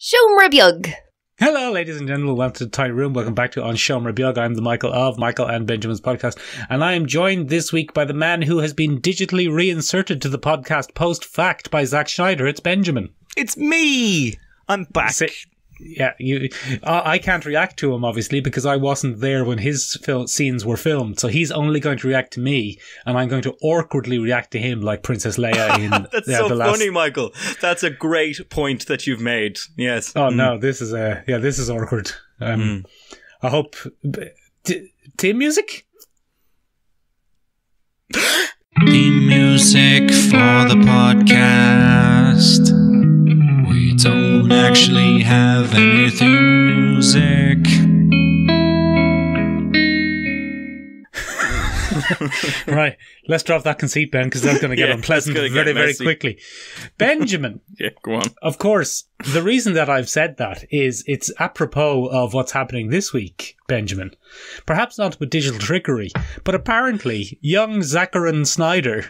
Seomra Beag. Hello, ladies and gentlemen. Welcome to the Tiny Room. Welcome back to On Seomra Beag. I'm the Michael of Michael and Benjamin's podcast. And I am joined this week by the man who has been digitally reinserted to the podcast post fact by Zack Snyder. It's Benjamin. It's me. I'm back. Say- yeah, you. Uh, I can't react to him obviously because I wasn't there when his fil- scenes were filmed. So he's only going to react to me, and I'm going to awkwardly react to him like Princess Leia in That's yeah, so the last. funny, Michael. That's a great point that you've made. Yes. Oh no, this is a yeah, this is awkward. Um, I hope t- team music. Theme music for the podcast. We don't actually have anything music. right, let's drop that conceit, Ben, because that's going to get Yeah, unpleasant gonna very, get very quickly. Benjamin, Yeah, go on. of course, the reason that I've said that is it's apropos of what's happening this week, Benjamin. Perhaps not with digital trickery, but apparently, young Zacharin Snyder.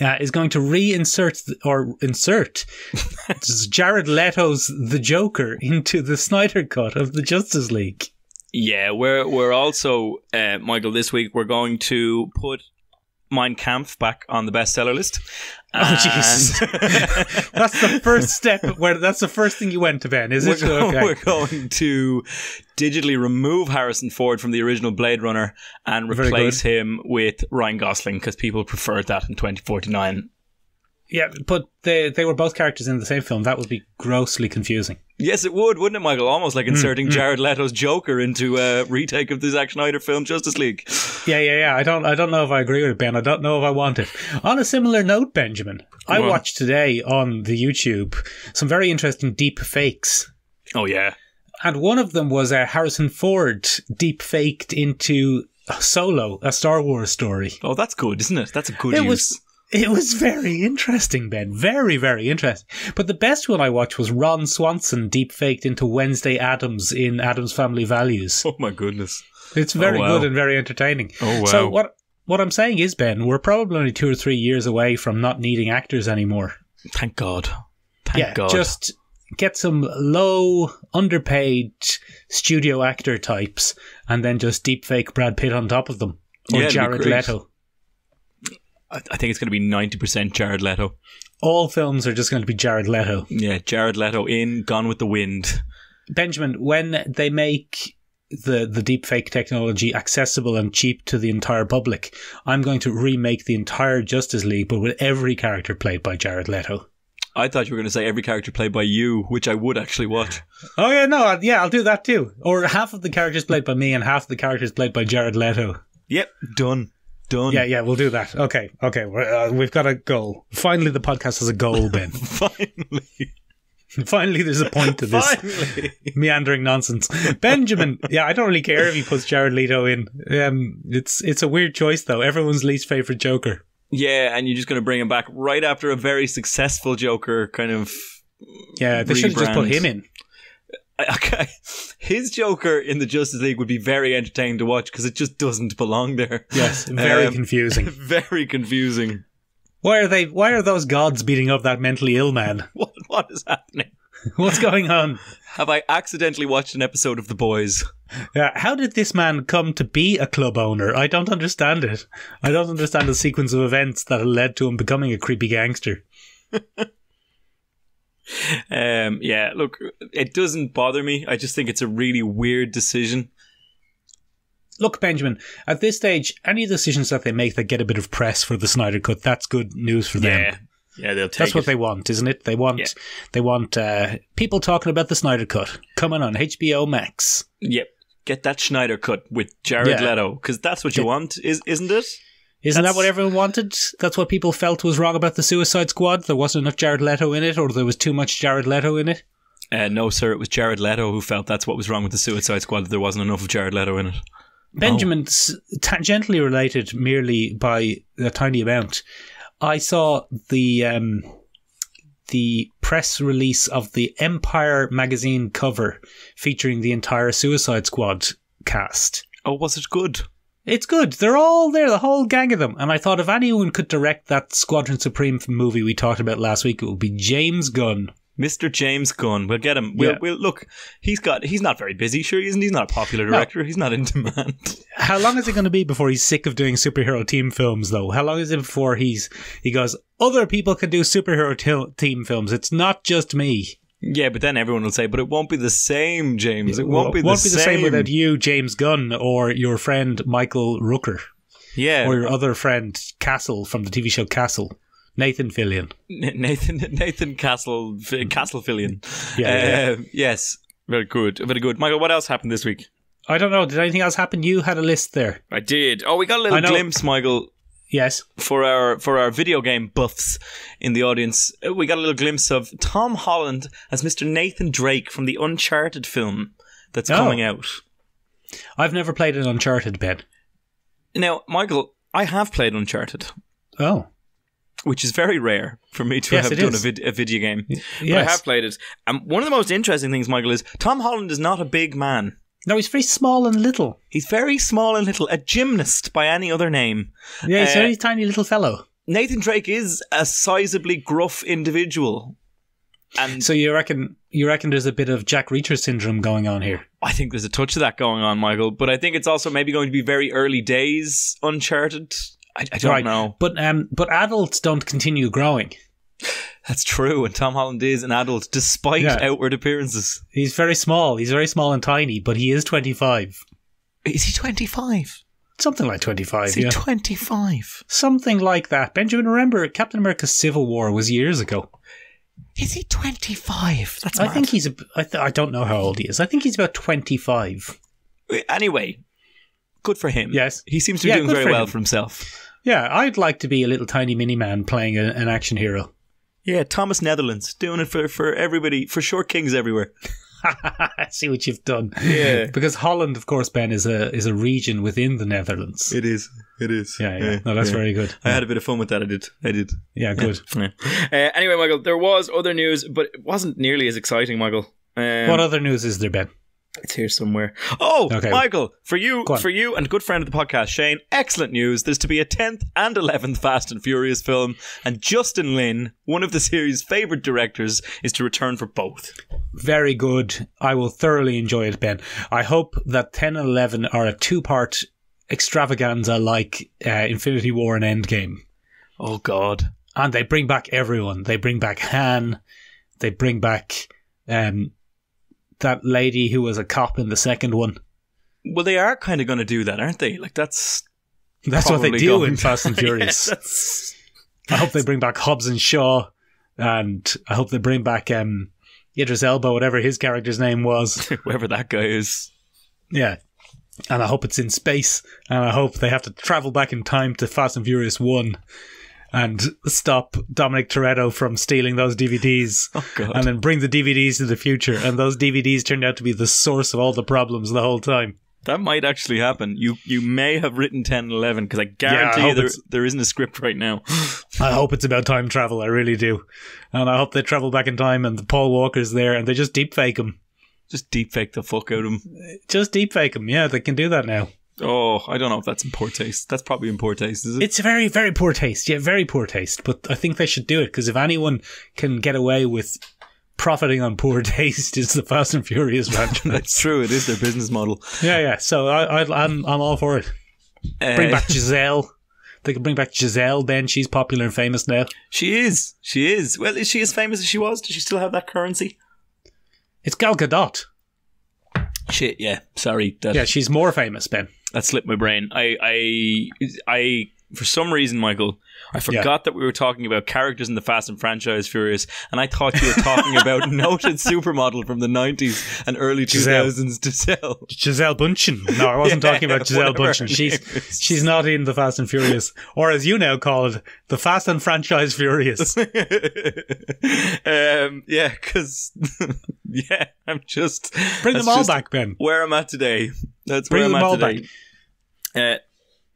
Uh, is going to reinsert th- or insert Jared Leto's The Joker into the Snyder cut of the Justice League. Yeah, we're we're also uh, Michael. This week we're going to put Mein Kampf back on the bestseller list. Oh Jesus! that's the first step. Where that's the first thing you went to, Ben, is We're, it? go- Okay. we're going to digitally remove Harrison Ford from the original Blade Runner and replace him with Ryan Gosling because people preferred that in 2049. Yeah, but they they were both characters in the same film. That would be grossly confusing. Yes, it would, wouldn't it, Michael? Almost like inserting Jared Leto's Joker into a retake of the Zack Snyder film Justice League. Yeah, yeah, yeah. I don't I don't know if I agree with it, Ben. I don't know if I want it. On a similar note, Benjamin, I on. watched today on the YouTube some very interesting deep fakes. Oh yeah, And one of them was uh, Harrison Ford deep faked into Solo, a Star Wars story. oh that's good, isn't it? That's a good It use. was it was very interesting, Ben. Very, very interesting. But the best one I watched was Ron Swanson deep faked into Wednesday Addams in Addams Family Values. Oh my goodness. It's very oh, wow. good and very entertaining. Oh, wow. So what what I'm saying is, Ben, we're probably only two or three years away from not needing actors anymore. Thank God. Thank yeah, God. just get some low, underpaid studio actor types, and then just deep fake Brad Pitt on top of them, or Yeah, Jared. Leto. I, I think it's going to be ninety percent Jared Leto. All films are just going to be Jared Leto. Yeah, Jared Leto in Gone with the Wind. Benjamin, when they make the the deepfake technology accessible and cheap to the entire public, I'm going to remake the entire Justice League, but with every character played by Jared Leto. I thought you were going to say every character played by you, which I would actually watch. Oh yeah, no, yeah, I'll do that too. Or half of the characters played by me and half of the characters played by Jared Leto. Yep, done, done. Yeah, yeah, we'll do that. Okay, okay, uh, we've got a goal. Finally, the podcast has a goal, Ben. finally, Finally, there's a point to this meandering nonsense. Benjamin, yeah, I don't really care if he puts Jared Leto in. Um, it's it's a weird choice though. Everyone's least favorite Joker. Yeah, and you're just going to bring him back right after a very successful Joker kind of. Yeah, they should have just put him in. Okay, his Joker in the Justice League would be very entertaining to watch because it just doesn't belong there. Yes, very Um, confusing. very confusing. Why are they? Why are those gods beating up that mentally ill man? What what is happening? What's going on? Have I accidentally watched an episode of The Boys? Yeah, how did this man come to be a club owner? I don't understand it. I don't understand the sequence of events that led to him becoming a creepy gangster. Um, yeah, look, it doesn't bother me. I just think it's a really weird decision. Look, Benjamin, at this stage, any decisions that they make that get a bit of press for the Snyder Cut, that's good news for them. Yeah, yeah, they'll take That's what they want, isn't it? They want Yeah. they want uh, people talking about the Snyder Cut coming on HBO Max. Yep, get that Snyder cut with Jared Yeah. Leto because that's what you want, is isn't it? Isn't That's- that what everyone wanted? That's what people felt was wrong about the Suicide Squad. There wasn't enough Jared Leto in it, or there was too much Jared Leto in it. Uh, no, sir, it was Jared Leto who felt that's what was wrong with the Suicide Squad. That there wasn't enough of Jared Leto in it. Benjamin, s tangentially related merely by a tiny amount. I saw the um, the press release of the Empire magazine cover featuring the entire Suicide Squad cast. Oh, was it good? It's good. They're all there, the whole gang of them. And I thought if anyone could direct that Squadron Supreme movie we talked about last week, it would be James Gunn. Mr. James Gunn. We'll get him. We'll, Yeah. we'll look. He's got. He's not very busy. Sure, he isn't. He's not a popular director. He's not in demand. How long is it going to be before he's sick of doing superhero team films, though? How long is it before he's he goes? Other people can do superhero team films. It's not just me. Yeah, but then everyone will say, "But it won't be the same, James. It won't be the won't same." be the same without you, James Gunn, or your friend Michael Rooker, yeah, or your other friend Castle from the TV show Castle, Nathan Fillion. Nathan Nathan Castle Castle Fillion. Yeah, yeah. Um, yes, very good, very good. Michael, what else happened this week? I don't know. Did anything else happen? You had a list there. I did. Oh, we got a little glimpse, Michael, Yes. for our for our video game buffs in the audience. Uh, We got a little glimpse of Tom Holland as Mr. Nathan Drake from the Uncharted film that's Oh. coming out. I've never played an Uncharted, Ben. Now, Michael, I have played Uncharted, Oh. which is very rare for me to Yes, have done a, vid- a video game. But I have played it. And one of the most interesting things, Michael, is Tom Holland is not a big man. No, he's very small and little. He's very small and little, a gymnast by any other name. Yeah, he's a Uh, very tiny little fellow. Nathan Drake is a sizably gruff individual. And So you reckon you reckon there's a bit of Jack Reacher syndrome going on here? I think there's a touch of that going on, Michael. But I think it's also maybe going to be very early days Uncharted. I, I don't right. know. But um, but adults don't continue growing. That's true. And Tom Holland is an adult despite Yeah. outward appearances. He's very small. He's very small and tiny, but he is 25. Is he 25? Something like 25, Is he yeah. 25? Something like that. Benjamin, remember, Captain America Civil War was years ago. Is he 25? That's I mad. think he's, a, I, th- I don't know how old he is. I think he's about 25. Anyway, good for him. Yes. He seems to be Yeah, doing very for well him. for himself. Yeah, I'd like to be a little tiny mini man playing a, an action hero. Yeah, Thomas Netherlands doing it for, for everybody, for short kings everywhere. I see what you've done. Yeah. Because Holland, of course, Ben, is a is a region within the Netherlands. It is. It is. yeah, yeah. No, that's very good. I had a bit of fun with that. I did. I did. Yeah, good. Yeah. Uh, anyway, Michael, there was other news, but it wasn't nearly as exciting, Michael. Um, what other news is there, Ben? It's here somewhere. Oh, Okay. Michael, for you, for you, and good friend of the podcast, Shane. Excellent news. There's to be a tenth and eleventh Fast and Furious film, and Justin Lin, one of the series' favorite directors, is to return for both. Very good. I will thoroughly enjoy it, Ben. I hope that 10 and 11 are a two part extravaganza like uh, Infinity War and Endgame. Oh God. And they bring back everyone. They bring back Han. They bring back um, that lady who was a cop in the second one. Well, they are kind of going to do that, aren't they? Like that's That's what they do in Fast and Furious. that's- I hope they bring back Hobbs and Shaw. And I hope they bring back um, Idris Elba, whatever his character's name was. whoever that guy is. Yeah. And I hope it's in space. And I hope they have to travel back in time to Fast and Furious 1 and stop Dominic Toretto from stealing those DVDs. Oh God. And then bring the DVDs to the future. And those DVDs turned out to be the source of all the problems the whole time. That might actually happen. You you may have written 10 and 11 because I guarantee hope you there, there isn't a script right now. I hope it's about time travel. I really do. And I hope they travel back in time and the Paul Walker's there and they just deepfake him. Just deepfake the fuck out of him. Just deepfake him. Yeah, they can do that now. Oh, I don't know if that's in poor taste. That's probably in poor taste, is it? It's a very, very poor taste. Yeah, very poor taste. But I think they should do it because if anyone can get away with profiting on poor taste, it's the Fast and Furious franchise. That's true. It is their business model. yeah, yeah. So I, I, I'm, I'm all for it. Bring Uh, back Gisele. They can bring back Gisele. Ben, she's popular and famous now. She is. She is. Well, is she as famous as she was? Does she still have that currency? It's Gal Gadot. Shit. Yeah. Sorry. That Yeah, she's more famous, Ben. That slipped my brain. I, I, I. For some reason, Michael, I forgot that we were talking about characters in the Fast and Franchise Furious, and I thought you were talking about noted supermodel from the '90s and early Gisele. 2000s, Gisele. Gisele Bündchen. No, I wasn't Yeah, talking about Gisele Bündchen. She's is. she's not in the Fast and Furious, or as you now call it, the Fast and Franchise Furious. um, yeah, because yeah, I'm just Bring them all back, Ben. Where I'm at today. That's Bring where I'm them at all today. Uh,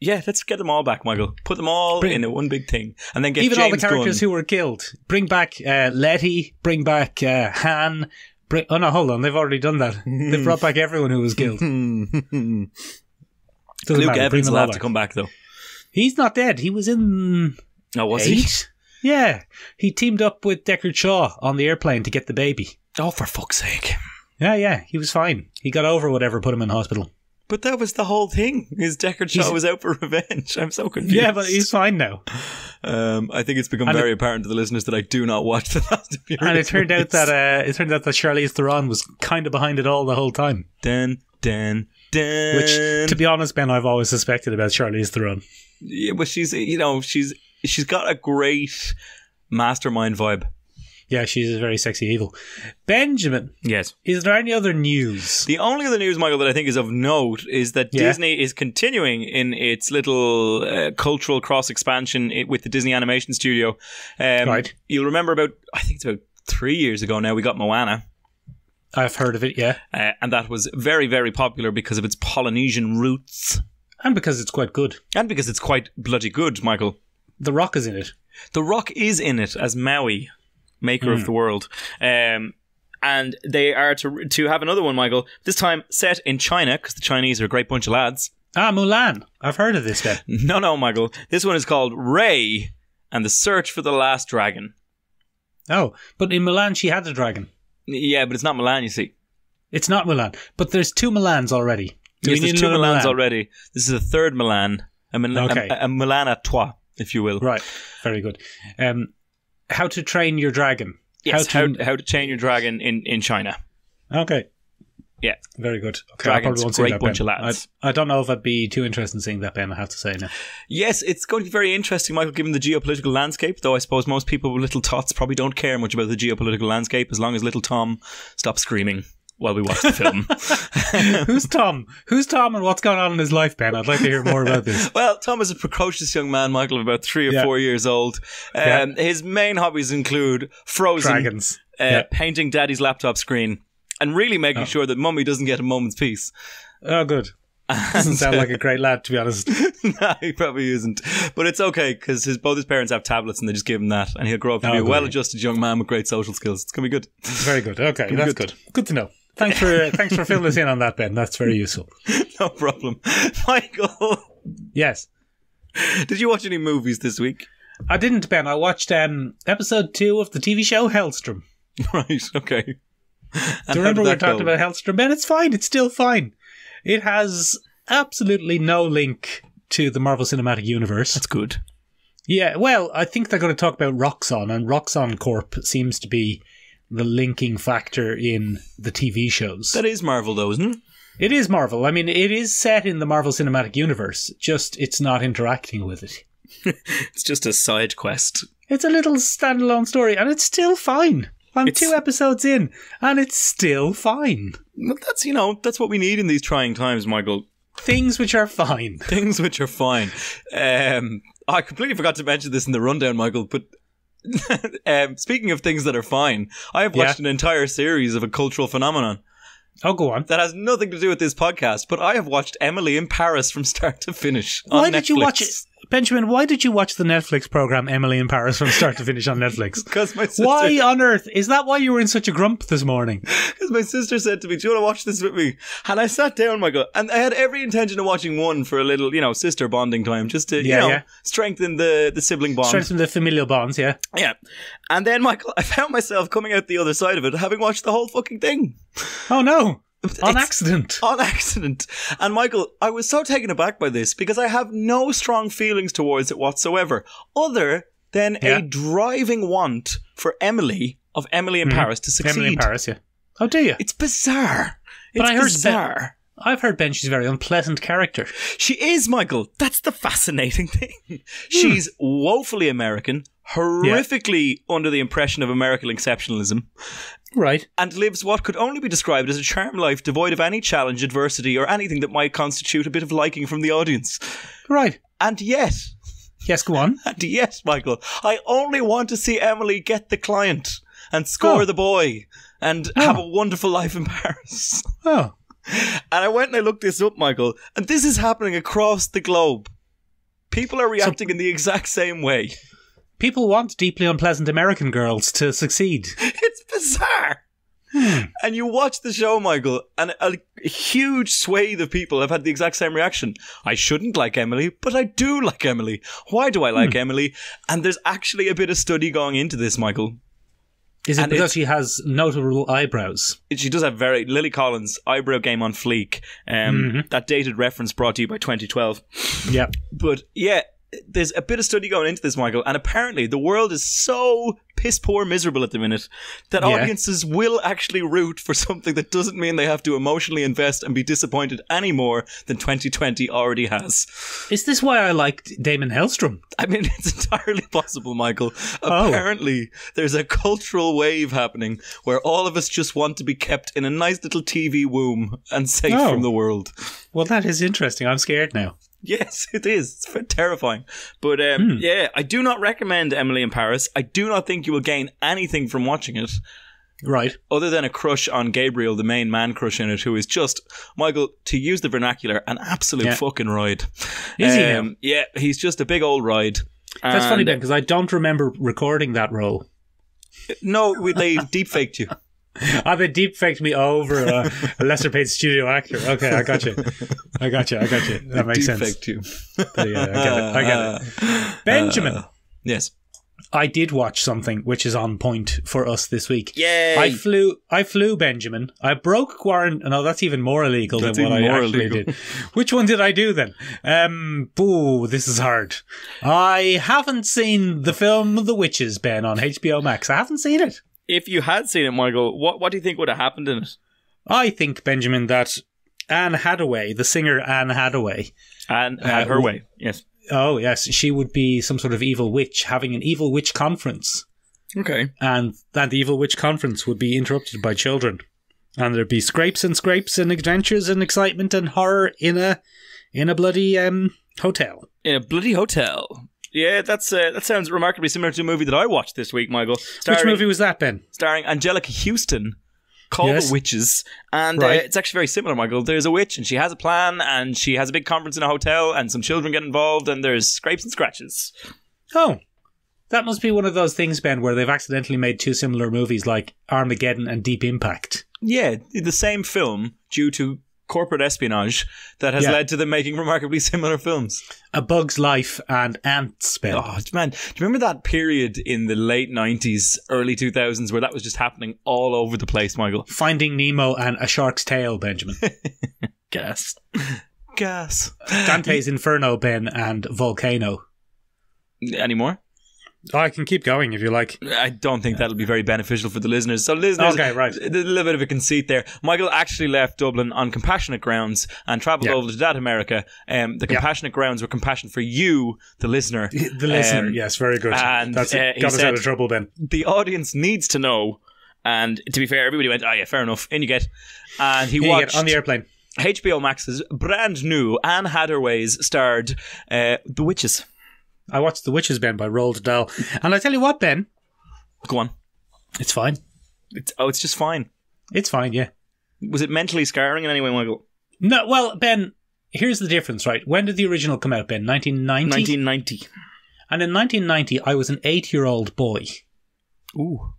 yeah, let's get them all back, Michael. Put them all Bring- in a one big thing, and then get Even James all the characters Gunn. who were killed. Bring back uh, Letty. Bring back uh, Han. Bring, oh no, hold on. They've already done that. They've brought back everyone who was killed. Doesn't Luke matter. Evans will have to come back though. He's not dead. He was in Oh, was he? Yeah, he teamed up with Deckard Shaw on the airplane to get the baby. Oh, for fuck's sake! Yeah, yeah, he was fine. He got over whatever put him in hospital. But that was the whole thing. Is Deckard Shaw He's- was out for revenge? I'm so confused. Yeah, but he's fine now. Um, I think it's become And very apparent to the listeners that I do not watch the Fast and Furious. And it turned out that uh, it turned out that Charlize Theron was kind of behind it all the whole time. Dan, Dan, Dan. Which, to be honest, Ben, I've always suspected about Charlize Theron. yeah, but she's you know she's she's got a great mastermind vibe. Yeah, she's a very sexy evil. Benjamin, Yes. is there any other news? The only other news, Michael, that I think is of note is that Yeah. Disney is continuing in its little uh, cultural cross expansion with the Disney Animation Studio. Um, Right. You'll remember about I think it's about three years ago now we got Moana. I've heard of it, yeah, Uh, and that was very, very popular because of its Polynesian roots and because it's quite good. and because it's quite bloody good, Michael. The Rock is in it. The Rock is in it as Maui, maker Hmm. of the world. Um, and they are to to have another one, Michael. This time set in China because the Chinese are a great bunch of lads. Ah, Mulan. I've heard of this, guy. No, no, Michael. This one is called Raya and the Search for the Last Dragon. Oh, but in Mulan she had a dragon. Yeah, but it's not Milan, you see. It's not Mulan, but there's two Milans already. Do yes, there's two Milans Mulan? already. This is a third Milan, a, Mil- Okay. a, a Milan à trois, if you will. Right, very good. Um, how to train your dragon? Yes, how how to, how, to chain your dragon in, in China. Okay. Yeah. Very good. Okay, I Dragons, probably great that, bunch Ben. of lads. I, I don't know if I'd be too interested in seeing that, Ben, I have to say now. Yes, it's going to be very interesting, Michael, given the geopolitical landscape, though I suppose most people with little tots probably don't care much about the geopolitical landscape as long as little Tom stops screaming while we watch the film. Who's Tom? Who's Tom and what's going on in his life, Ben? I'd like to hear more about this. Well, Tom is a precocious young man, Michael, of about three or Yeah. four years old. Um, Yeah. His main hobbies include Frozen, Dragons. uh, Yeah. painting daddy's laptop screen, and really making Oh. sure that mummy doesn't get a moment's peace. Oh, good. Doesn't sound like a great lad, to be honest. no, he probably isn't. But it's okay because his both his parents have tablets and they just give him that, and he'll grow up to Oh, be a well-adjusted young man with great social skills. It's gonna be good. Very good. Okay, that's good. good. Good to know. Thanks for thanks for filling us in on that, Ben. That's very useful. no problem. Michael, Yes. did you watch any movies this week? I didn't, Ben. I watched um, episode two of the TV show Helstrom. right. Okay. Do you remember we were talking about Helstrom? Ben, it's fine. It's still fine. It has absolutely no link to the Marvel Cinematic Universe. That's good. Yeah, well, I think they're going to talk about Roxxon, and Roxxon Corp seems to be the linking factor in the TV shows. That is Marvel, though, isn't it? It is Marvel. I mean, it is set in the Marvel Cinematic Universe, just it's not interacting with it. It's just a side quest. It's a little standalone story, and it's still fine. I'm It's- two episodes in, and it's still fine. That's you know that's what we need in these trying times, Michael. Things which are fine. Things which are fine. Um, I completely forgot to mention this in the rundown, Michael. But um, speaking of things that are fine, I have watched an entire series of a cultural phenomenon Oh, go on. that has nothing to do with this podcast. But I have watched Emily in Paris from start to finish. Why did you watch it? Benjamin, why did you watch the Netflix program Emily in Paris from start to finish on Netflix? Because my sister, Why on earth? Is that why you were in such a grump this morning? Because my sister said to me, "Do you want to watch this with me?" And I sat down, my god, and I had every intention of watching one for a little, you know, sister bonding time, just to, Yeah, you know, yeah. strengthen the the sibling bond. Strengthen the familial bonds, yeah. Yeah. And then, Michael, I found myself coming out the other side of it, having watched the whole fucking thing Oh no. On accident. on accident. And Michael, I was so taken aback by this because I have no strong feelings towards it whatsoever, other than Yeah. a driving want for Emily of Emily in mm-hmm. Paris to succeed. Emily in Paris, yeah. Oh, do you? It's bizarre. It's But I heard bizarre. I've heard Ben, she's a very unpleasant character. She is, Michael. That's the fascinating thing. Hmm. She's woefully American, horrifically under the impression of American exceptionalism, Right. and lives what could only be described as a charm life devoid of any challenge, adversity, or anything that might constitute a bit of liking from the audience. Right. And yet, Yes, go on. and yet, Michael, I only want to see Emily get the client and score Oh. the boy and oh. have a wonderful life in Paris. Oh. And I went and I looked this up, Michael, and this is happening across the globe. People are reacting in the exact same way. People want deeply unpleasant American girls to succeed. It's bizarre. Hmm. and you watch the show, Michael, and a, huge swathe of people have had the exact same reaction. I shouldn't like Emily, but I do like Emily. Why do I like hmm. Emily? And there's actually a bit of study going into this, Michael. Is it And because she has notable eyebrows? She does have very Lily Collins eyebrow game on fleek. Um, mm-hmm. That dated reference brought to you by 2012. Yeah. But yeah, there's a bit of study going into this, Michael, and apparently the world is so piss poor miserable at the minute that Yeah. audiences will actually root for something that doesn't mean they have to emotionally invest and be disappointed any more than 2020 already has. Is this why I liked Daimon Helstrom? I mean, it's entirely possible, Michael. Oh. Apparently, there's a cultural wave happening where all of us just want to be kept in a nice little TV womb and safe Oh. from the world. Well, that is interesting. I'm scared now. Yes, it is. It's terrifying. But um, yeah, I do not recommend Emily in Paris. I do not think you will gain anything from watching it Right. other than a crush on Gabriel, the main man crush in it, who is just, Michael, to use the vernacular, an absolute Yeah. fucking ride. Is he now? Yeah, he's just a big old ride. That's funny, And- Ben, because I don't remember recording that role. No, we, they deep faked you. Ah, they deep faked me over a, a lesser paid studio actor. Okay, I got you. I got you. I got you. That makes sense. faked you. Yeah, I get it. I get it. Benjamin, Yes. I did watch something which is on point for us this week. Yay! I flew. I flew Benjamin. I broke quarantine. No, that's even more illegal That's than what I actually illegal. did. Which one did I do then? Um, boo, this is hard. I haven't seen the film The Witches, Ben, on HBO Max. I haven't seen it. If you had seen it, Michael, what what do you think would have happened in it? I think Benjamin that Anne Hathaway, the singer Anne Hathaway. And had Uh, her way. Yes. Oh yes, she would be some sort of evil witch having an evil witch conference. Okay. and that the evil witch conference would be interrupted by children, and there'd be scrapes and scrapes and adventures and excitement and horror in a in a bloody um hotel. In a bloody hotel. Yeah, that's uh, that sounds remarkably similar to a movie that I watched this week, Michael. Starring, Which movie was that, Ben? Starring Anjelica Huston, called Yes. The Witches, and uh, it's actually very similar, Michael. There's a witch, and she has a plan, and she has a big conference in a hotel, and some children get involved, and there's scrapes and scratches. Oh, that must be one of those things, Ben, where they've accidentally made two similar movies like Armageddon and Deep Impact. Yeah, the same film due to corporate espionage that has Yeah. led to them making remarkably similar films. A Bug's Life and Ants. Oh man, do you remember that period in the late '90s, early 2000s where that was just happening all over the place, Michael? Finding Nemo and A Shark's Tale, Benjamin. Gas, gas. Dante's Inferno, Ben, and Volcano. Any more? Oh, I can keep going if you like. I don't think that'll be very beneficial for the listeners. So, listeners, Okay, right. a little bit of a conceit there. Michael actually left Dublin on compassionate grounds and travelled over to that America. Um, the compassionate grounds were compassion for you, the listener. The listener, Um, yes, very good. and, That's uh, got us said- out of trouble, Ben. the audience needs to know. And to be fair, everybody went, "Oh yeah, fair enough." In you get. And he watched on the airplane. HBO Max's brand new Anne Hathaway's starred uh, The Witches. I watched The Witches, Ben, by Roald Dahl. And I tell you what, Ben, Go on. it's fine. It's, oh, it's just fine. It's fine, yeah. Was it mentally scarring in any way, Michael? No, well, Ben, here's the difference, right? When did the original come out, Ben? 1990? 1990. And in 1990, I was an eight year old boy. Ooh.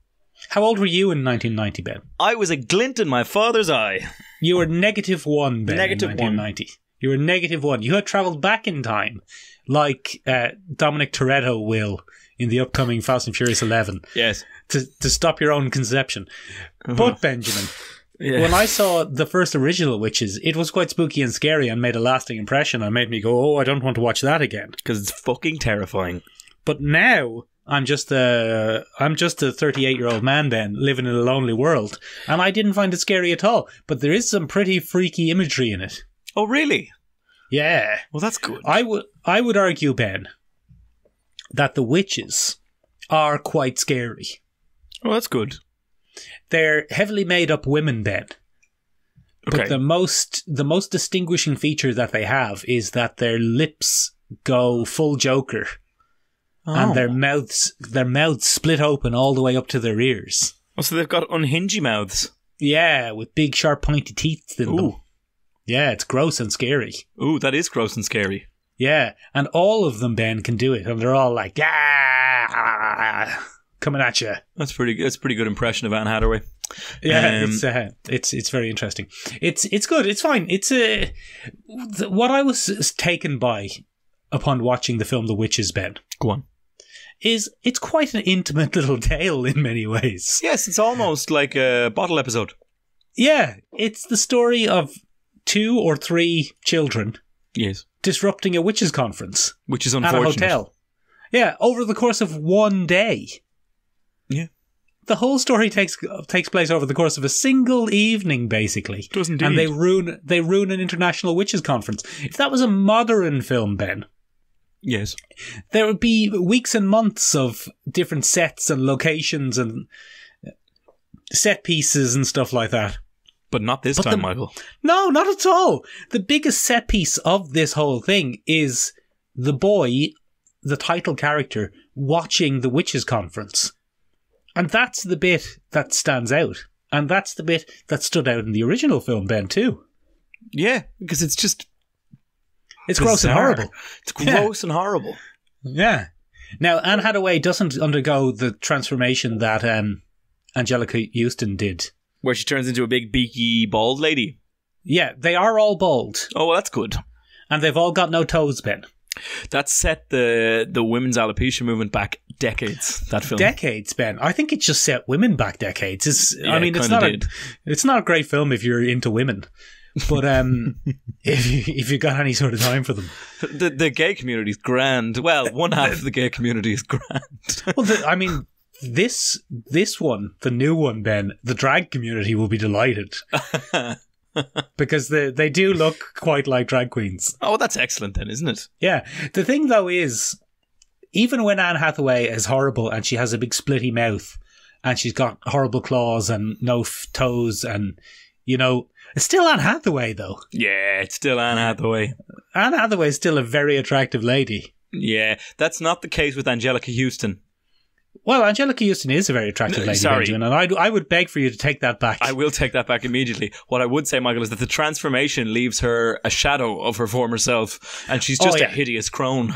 How old were you in 1990, Ben? I was a glint in my father's eye. You were negative one, Ben. Negative in one. 1990. You were negative one. You had travelled back in time, like uh, Dominic Toretto will in the upcoming Fast and Furious 11, Yes. to, to stop your own conception. But, Benjamin, Yeah. when I saw the first original Witches, it was quite spooky and scary and made a lasting impression and made me go, oh, I don't want to watch that again. Because it's fucking terrifying. But now I'm just a I'm just a 38 year old man then living in a lonely world, and I didn't find it scary at all. But there is some pretty freaky imagery in it. Oh, really? Yeah, Well, that's good. I would I would argue, Ben, that the witches are quite scary. Oh, that's good. They're heavily made up women, Ben. Okay. But the most the most distinguishing feature that they have is that their lips go full Joker, oh. and their oh. mouths their mouths split open all the way up to their ears. Oh, so they've got unhingy mouths. Yeah, with big sharp pointy teeth in them. Yeah, it's gross and scary. Ooh, that is gross and scary. Yeah, and all of them, Ben, can do it, and they're all like, yeah, coming at you. That's pretty. That's a pretty good impression of Anne Hathaway. Yeah, Um, it's uh, it's it's very interesting. It's it's good. It's fine. It's a th- what I was taken by upon watching the film The Witches Ben Go on. is it's quite an intimate little tale in many ways. Yes, it's almost like a bottle episode. Yeah, it's the story of two or three children Yes, disrupting a witches conference which is at a unfortunate. hotel. Yeah, over the course of one day. Yeah. The whole story takes takes place over the course of a single evening, basically. Does and they ruin they ruin an international witches conference. If that was a modern film, Ben, Yes, there would be weeks and months of different sets and locations and set pieces and stuff like that. But not this But time, the- Michael. No, not at all. The biggest set piece of this whole thing is the boy, the title character, watching the witches conference. And that's the bit that stands out. And that's the bit that stood out in the original film, Ben, too. Yeah, because it's just It's gross and horrible. It's gross and horrible. Yeah. Now, Anne Hathaway doesn't undergo the transformation that um, Anjelica Huston did. Where she turns into a big beaky bald lady. Yeah, they are all bald, Oh, well, that's good. and they've all got no toes, Ben. That set the the women's alopecia movement back decades. That film. Decades, Ben. I think it just set women back decades. It's, Yeah, I mean, it it's kinda not did. a, it's not a great film if you're into women, but um, if you, if you got any sort of time for them, the the gay community is grand. Well, one half of the gay community is grand. well, the, I mean, this this one, the new one, Ben, the drag community will be delighted because they they do look quite like drag queens. oh, that's excellent then, isn't it? Yeah. The thing though is, even when Anne Hathaway is horrible and she has a big splitty mouth and she's got horrible claws and no f- toes and, you know, it's still Anne Hathaway though. Yeah, it's still Anne Hathaway. Anne Hathaway is still a very attractive lady. Yeah, that's not the case with Anjelica Huston. Well, Anjelica Huston is a very attractive lady, sorry. Benjamin, and I, I would beg for you to take that back. I will take that back immediately. What I would say, Michael, is that the transformation leaves her a shadow of her former self, and she's Oh, just yeah. a hideous crone.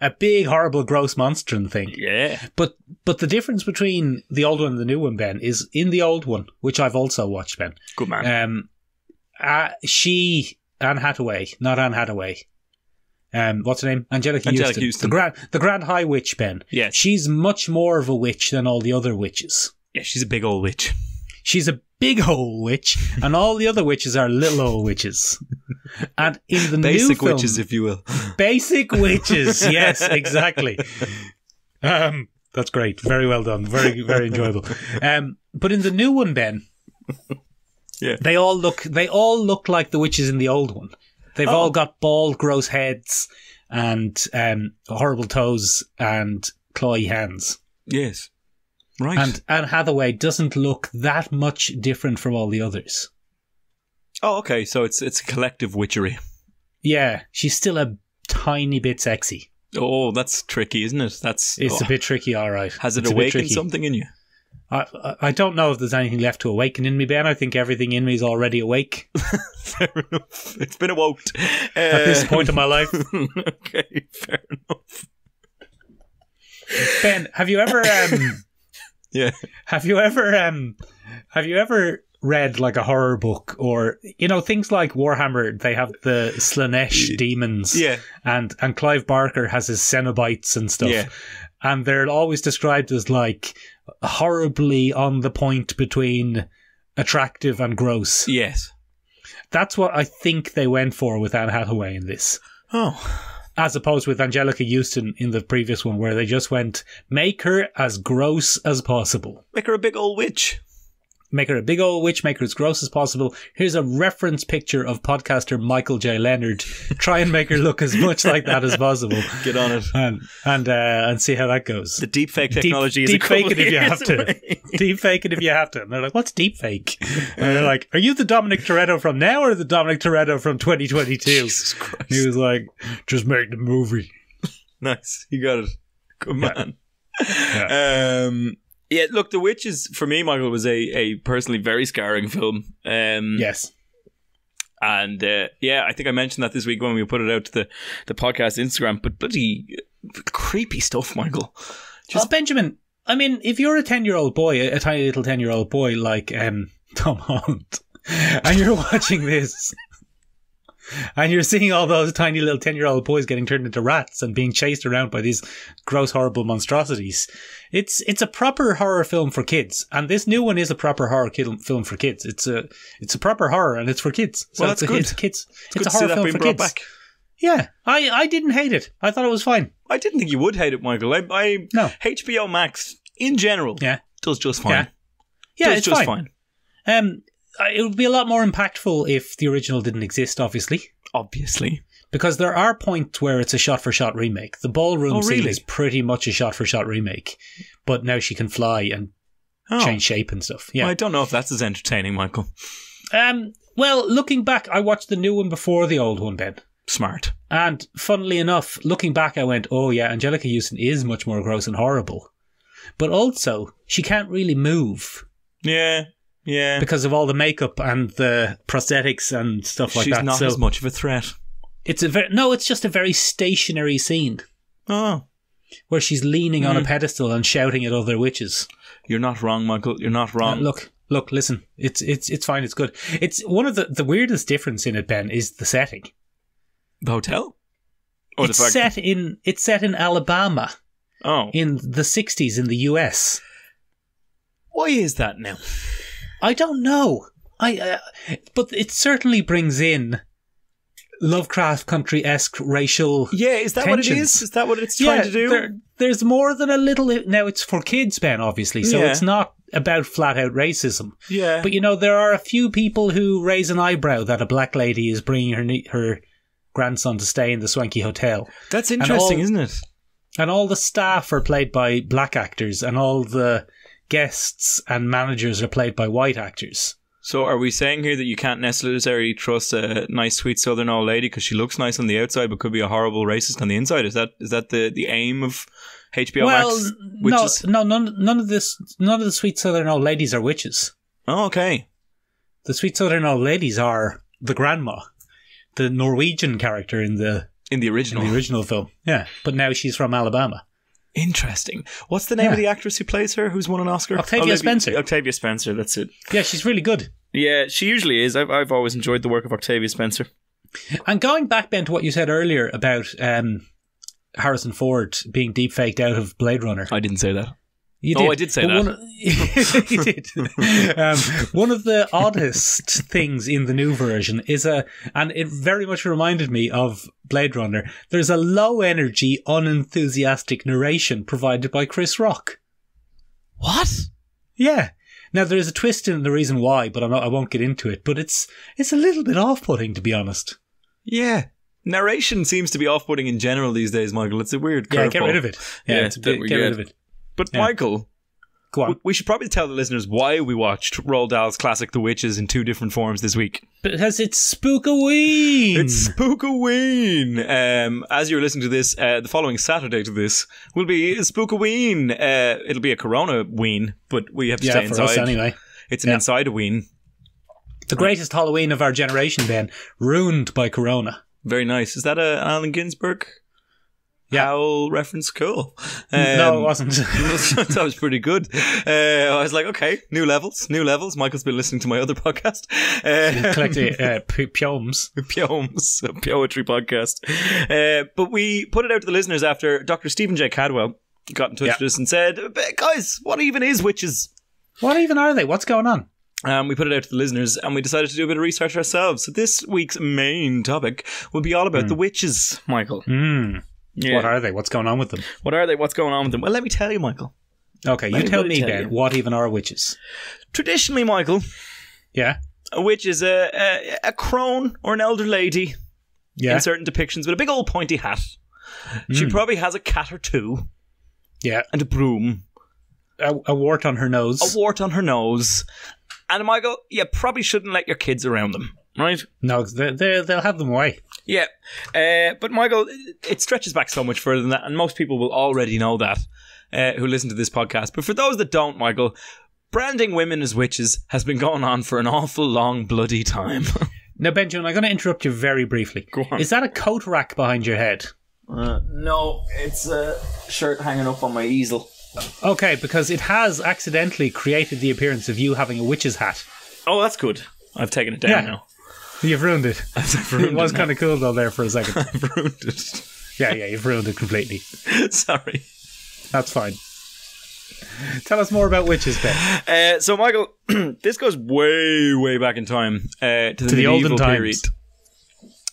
a big, horrible, gross monster and thing. Yeah. But but the difference between the old one and the new one, Ben, is in the old one, which I've also watched, Ben. Good man. Um, uh, she Anne Hathaway, not Anne Hathaway. Um, what's her name? Anjelica, Anjelica Huston. Huston. The grand, the Grand High Witch, Ben. Yeah. She's much more of a witch than all the other witches. yeah, she's a big old witch. She's a big old witch, and all the other witches are little old witches. And in the Basic new film, witches, if you will. basic witches, yes, exactly. Um, that's great. Very well done. Very, very enjoyable. Um, but in the new one, Ben, Yeah. they all look. They all look like the witches in the old one. They've Oh. all got bald, gross heads and um, horrible toes and clawy hands. Yes. Right. And Anne Hathaway doesn't look that much different from all the others. oh, okay. So it's it's a collective witchery. Yeah, she's still a tiny bit sexy. Oh, that's tricky, isn't it? That's It's oh, a bit tricky, all right. Has it It's awakened something in you? I, I- don't know if there's anything left to awaken in me, Ben. I think everything in me is already awake fair enough. It's been awoke at this Uh, point in my life. okay, fair enough. Ben, have you ever um, Yeah. have you ever um, have you ever read like a horror book or you know things like Warhammer? They have the Slaanesh demons, Yeah. and and Clive Barker has his Cenobites and stuff, Yeah. and they're always described as like horribly on the point between attractive and gross. Yes. That's what I think they went for with Anne Hathaway in this. Oh. as opposed with Anjelica Huston in the previous one, where they just went make her as gross as possible. Make her a big old witch. Make her a big old witch, make her as gross as possible. Here's a reference picture of podcaster Michael J. Leonard. Try and make her look as much like that as possible. Get on it. And and uh, and see how that goes. The deepfake technology is a deep fake it if you have to. deep fake it if you have to. And they're like, what's deep fake? And they're like, are you the Dominic Toretto from now or the Dominic Toretto from 2022? Jesus Christ. He was like, just make the movie. Nice. You got it. Good man. Um, yeah, look, The Witches, for me, Michael, was a, a personally very scarring film. Um, Yes. And uh, yeah, I think I mentioned that this week when we put it out to the, the podcast Instagram, but bloody creepy stuff, Michael. Well, Benjamin, I mean, if you're a 10 year old boy, a tiny little 10 year old boy like um, Tom Holland, and you're watching this, and you're seeing all those tiny little 10 year old boys getting turned into rats and being chased around by these gross, horrible monstrosities, it's it's a proper horror film for kids. And this new one is a proper horror kid- film for kids. It's a it's a proper horror and it's for kids. So Well, it's, that's a, good. it's kids. It's, Good a horror film for kids. back. Yeah, I, I didn't hate it. I thought it was fine. I didn't think you would hate it, Michael. I, I No. HBO Max in general Yeah. does just fine. Yeah. Yeah, does it's just fine. Um, I- it would be a lot more impactful if the original didn't exist, obviously, Obviously. because there are points where it's a shot-for-shot remake. The ballroom Oh, scene is pretty much a shot-for-shot remake, but now she can fly and Oh. change shape and stuff. Well, Yeah. I don't know if that's as entertaining, Michael. Um. Well, looking back, I watched the new one before the old one, Ben. Smart. And funnily enough, looking back, I went, "Oh yeah, Anjelica Huston is much more gross and horrible." But also, she can't really move Yeah. Yeah. because of all the makeup and the prosthetics and stuff like She's that. She's not so as much of a threat. it's a very no, it's just a very stationary scene Oh. where she's leaning Mm. on a pedestal and shouting at other witches. You're not wrong, Michael. You're not Uh, wrong. look, look, listen. It's it's it's fine. It's good. It's one of the the weirdest difference in it, Ben, is the setting. the hotel? Or it's the fact set in it's set in Alabama Oh. in the '60s in the U.S. Why is that now? I don't know. I uh, but it certainly brings in Lovecraft country esque racial. Yeah, is that what it is? Is? That what it's trying to do? There, there's more than a little. Now it's for kids, Ben, obviously, so Yeah. it's not about flat out racism. yeah. But you know, there are a few people who raise an eyebrow that a black lady is bringing her her grandson to stay in the swanky hotel, That's interesting, all- isn't it? and all the staff are played by black actors, and all the guests and managers are played by white actors. So are we saying here that you can't necessarily trust a nice, sweet Southern old lady because she looks nice on the outside but could be a horrible racist on the inside? Is that is that the, the aim of HBO well, Max? no, Witches? no, none, none of this, none of the sweet southern old ladies are witches. Oh, okay. The sweet southern old ladies are the grandma, the Norwegian character in the In the in original. the original film. Yeah, but now she's from Alabama. Interesting. What's the name Yeah. of the actress who plays her? Who's won an Oscar? Octavia Olivia- Spencer. Octavia Spencer. That's it. Yeah, she's really good. Yeah, she usually is. I've I've always enjoyed the work of Octavia Spencer. And going back, Ben, to what you said earlier about um, Harrison Ford being deep faked out of Blade Runner. I didn't say that. You Oh, I did say But that. One, you did. Um, one of the oddest things in the new version is a, and it very much reminded me of Blade Runner. There's a low energy, unenthusiastic narration provided by Chris Rock. What? Yeah. Now there is a twist in the reason why, but I'm not, I won't get into it. But it's it's a little bit off-putting, to be honest. Yeah. Narration seems to be off-putting in general these days, Michael. It's a weird. Yeah, get rid of it. Yeah, Yeah, it's a bit, get rid of it. But Yeah. Michael, Go on. we- we should probably tell the listeners why we watched Roald Dahl's classic The Witches in two different forms this week. Because it's Spookaween. It's Spookaween. Um, as you're listening to this, uh, the following Saturday to this will be Spookaween. Uh, it'll be a Corona ween, but we have to yeah, stay for inside. us anyway. It's an Yeah. inside ween. The greatest Halloween of our generation, then, ruined by Corona. Very nice. Is that a Allen Ginsberg? Yeah. Howl reference? Cool. no, it Um, wasn't. that was pretty good. Uh, I was like, okay, new levels, new levels. Michael's been listening to my other podcast, uh, Collecting uh, p-. Poems, a poetry podcast. Uh, but we put it out to the listeners after Dr. Stephen J. Cadwell got in touch Yeah. with us and said, guys, what even is witches? What even are they? What's going on? Um, we put it out to the listeners and we decided to do a bit of research ourselves. So this week's main topic will be all about the witches, Michael. Hmm. Yeah. What are they? What's going on with them? What are they? What's going on with them? Well, let me tell you, Michael. Okay, you Let me tell me, tell you. What even are witches? Traditionally, Michael, Yeah, a witch is a, a, a crone or an elder lady yeah, in certain depictions with a big old pointy hat. She Mm. probably has a cat or two yeah. and a broom, A, a wart on her nose. a wart on her nose. And Michael, you probably shouldn't let your kids around them, right? no, they, they, they'll have them away. Yeah. Uh, but Michael, it stretches back so much further than that, and most people will already know that uh, who listen to this podcast. But for those that don't, Michael, branding women as witches has been going on for an awful long bloody time. Now, Benjamin, I'm going to interrupt you very briefly. Go on. Is that a coat rack behind your head? Uh, no, it's a shirt hanging up on my easel. Okay, because it has accidentally created the appearance of you having a witch's hat. Oh, that's good. I've taken it down Yeah. now. You've ruined it. I've It was kind of cool though there for a second. I've ruined it. yeah, yeah, you've ruined it completely. Sorry. That's fine. Tell us more about witches, Ben. Uh, so, Michael, this goes way, way back in time uh, to the, To the olden medieval times. period.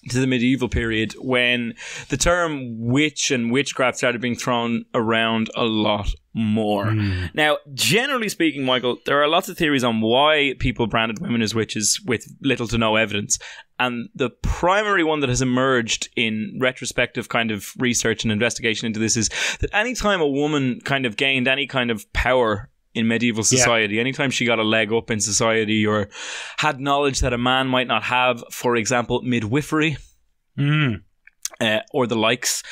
To the medieval period when the term witch and witchcraft started being thrown around a lot more. Hmm. Now, generally speaking, Michael, there are lots of theories on why people branded women as witches with little to no evidence. And the primary one that has emerged in retrospective kind of research and investigation into this is that anytime a woman kind of gained any kind of power in medieval society, anytime she got a leg up in society or had knowledge that a man might not have, for example, midwifery, Mm. Uh, or the likes.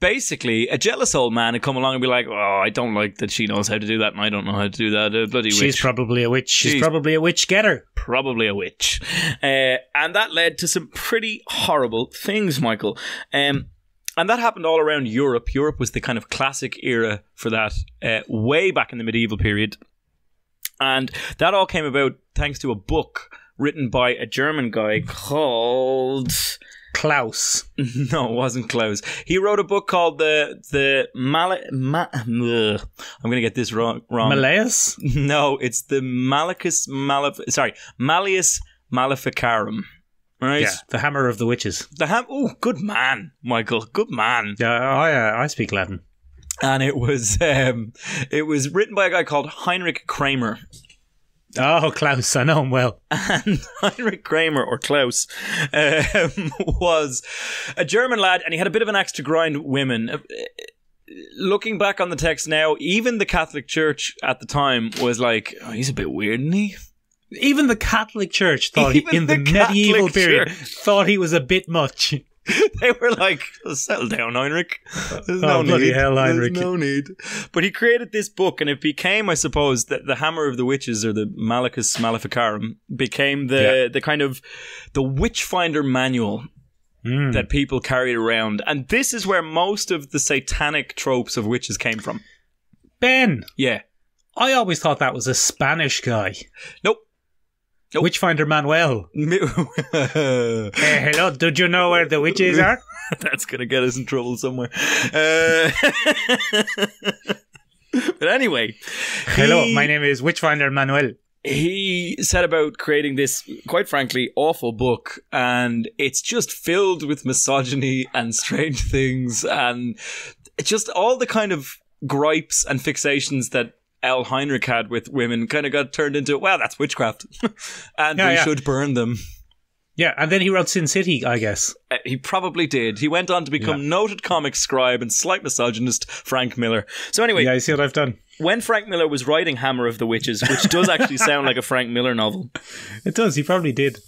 Basically, a jealous old man would come along and be like, "Oh, I don't like that she knows how to do that, and I don't know how to do that. Uh, bloody She's witch, probably a witch. She's, She's- probably a witch getter. probably a witch," uh, and that led to some pretty horrible things, Michael. Um, and that happened all around Europe. Europe was the kind of classic era for that, uh, way back in the medieval period, and that all came about thanks to a book written by a German guy called. Klaus. No, it wasn't Klaus. He wrote a book called the the Mal. Ma- I'm going to get this wrong. wrong. Malleus? no, it's the Malachus Malef. Sorry, Malleus Maleficarum. Right. Yeah, the hammer of the witches. The ham. Oh, good man, Michael. Good man. Yeah, I, uh, I speak Latin. And it was um, it was written by a guy called Heinrich Kramer. Oh, Klaus, I know him well. and Heinrich Kramer or Klaus um, was a German lad, and he had a bit of an axe to grind women. Uh, Looking back on the text now, even the Catholic Church at the time was like, oh, "He's a bit weird, isn't he?" Even the Catholic Church thought he, in the, the medieval Catholic period Church. thought he was a bit much. They were like, "Oh, "Settle down, Heinrich. There's Oh, no bloody need. hell, Heinrich." There's no need." But he created this book, and it became, I suppose, that the Hammer of the Witches or the Malachus Maleficarum became the Yeah. the kind of the Witchfinder manual Mm. that people carried around. And this is where most of the satanic tropes of witches came from. Ben, Yeah. I always thought that was a Spanish guy. Nope. Nope. Witchfinder Manuel. Uh, hello, did you know where the witches are? That's going to get us in trouble somewhere. Uh, but anyway. Hello, he- my name is Witchfinder Manuel. he set about creating this, quite frankly, awful book, and it's just filled with misogyny and strange things, and it's just all the kind of gripes and fixations that Al Heinrich had with women kind of got turned into, well, that's witchcraft, and Yeah, we yeah. should burn them. Yeah, and then he wrote Sin City, I guess. Uh, He probably did. He went on to become noted comic scribe and slight misogynist Frank Miller. So anyway, Yeah, you see what I've done? when Frank Miller was writing Hammer of the Witches, which does actually sound like a Frank Miller novel, It does, he probably did.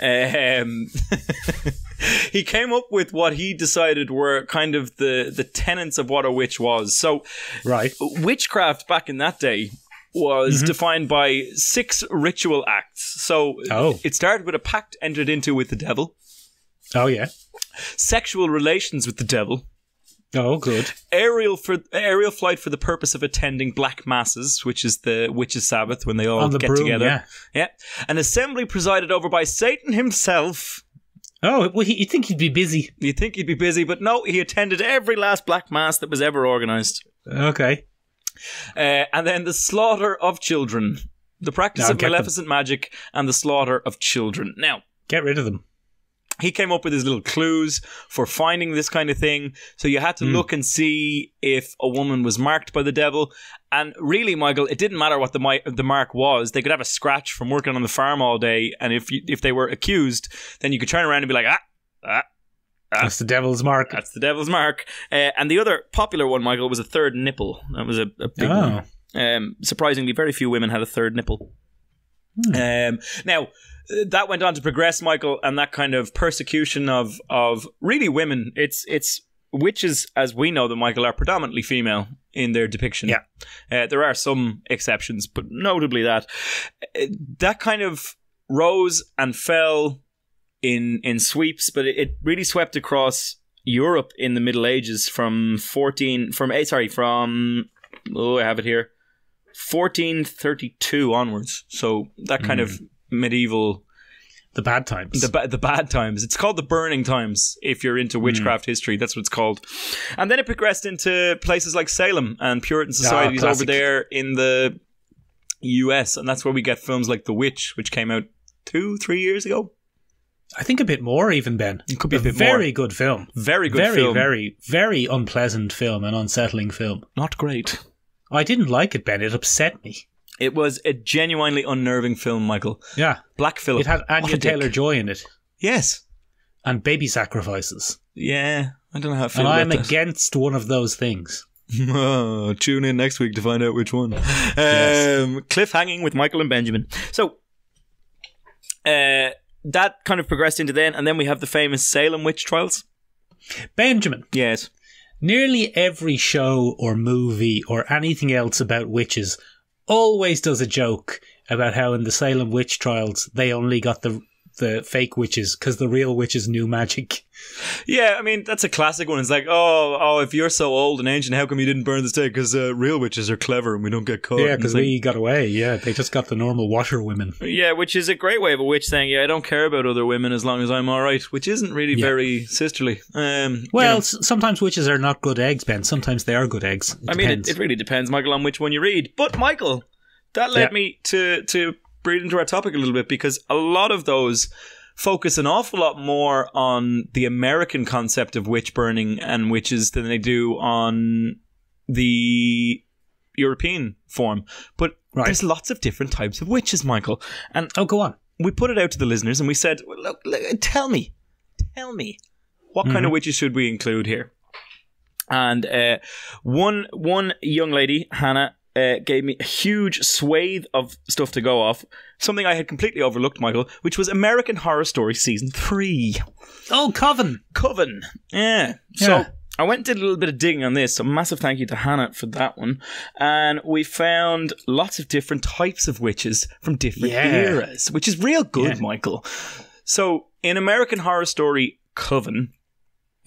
um, he came up with what he decided were kind of the the tenets of what a witch was. So, Right. witchcraft back in that day was mm-hmm. defined by six ritual acts. So, Oh. it started with a pact entered into with the devil, Oh, yeah. sexual relations with the devil, Oh, good. aerial for aerial flight for the purpose of attending black masses, which is the witches' Sabbath when they all On the get broom, together. yeah. yeah, an assembly presided over by Satan himself. Oh, well, he, you'd think he'd be busy. You'd think he'd be busy, but no, he attended every last black mass that was ever organised. Okay. Uh, and then the slaughter of children, the practice Now of get them. maleficent magic, and the slaughter of children. Now, Get rid of them. He came up with his little clues for finding this kind of thing. So you had to look and see if a woman was marked by the devil. And really, Michael, it didn't matter what the mi- the mark was. They could have a scratch from working on the farm all day, and if you, if they were accused, then you could turn around and be like, ah, ah, That's the devil's mark. that's the devil's mark. Uh, and the other popular one, Michael, was a third nipple. That was a, a big Oh. one. Um, surprisingly, very few women had a third nipple. Um, now, that went on to progress, Michael, and that kind of persecution of of really women. It's it's witches, as we know them, Michael, are predominantly female in their depiction. Yeah. Uh, there are some exceptions, but notably that that kind of rose and fell in in sweeps, but it, it really swept across Europe in the Middle Ages from fourteen from eh, sorry from oh, I have it here, 1432 onwards. So that kind of medieval The bad times. the ba- the bad times. It's called the burning times. If you're into witchcraft hmm. history, that's what it's called. And then it progressed into places like Salem and Puritan ah, societies over there in the U.S. And that's where we get films like The Witch, which came out two, three years ago. I think a bit more, even Ben. It could be a bit very more. good film. Very good very, film. very, very unpleasant film and unsettling film. Not great. I didn't like it, Ben. It upset me. It was a genuinely unnerving film, Michael. Yeah. Black Phillip. It had Anya. Taylor Joy in it Yes. and baby sacrifices. Yeah. I don't know how I feel And I'm that. against one of those things. Oh, tune in next week to find out which one. Yes. Um, cliffhanging with Michael and Benjamin. So, uh, that kind of progressed into then, and then we have the famous Salem witch trials. Benjamin, Yes. nearly every show or movie or anything else about witches always does a joke about how in the Salem witch trials they only got the the fake witches because the real witches knew magic. Yeah, I mean that's a classic one. It's like, oh, oh, if you're so old and ancient, how come you didn't burn the stake? Because uh, real witches are clever and we don't get caught. yeah, because it's like, we got away. Yeah, they just got the normal washerwomen. Yeah, which is a great way of a witch saying, "Yeah, I don't care about other women as long as I'm all right," which isn't really Yeah. very sisterly. Um, you Well, know. s- sometimes witches are not good eggs, Ben. Sometimes they are good eggs. It I mean, it, it really depends, Michael, on which one you read. But Michael, that led Yeah. me to to breathe into our topic a little bit because a lot of those focus an awful lot more on the American concept of witch burning and witches than they do on the European form. But Right. there's lots of different types of witches, Michael, and oh, go on. we put it out to the listeners and we said, well, look, look, tell me, tell me, what kind of witches should we include here? And uh, one one young lady, Hannah, uh, gave me a huge swathe of stuff to go off. Something I had completely overlooked, Michael, which was American Horror Story season three, Oh, Coven. Coven. Yeah. Yeah. So I went and did a little bit of digging on this. So massive thank you to Hannah for that one. And we found lots of different types of witches from different Yeah. eras, which is real good, Yeah. Michael. So in American Horror Story Coven,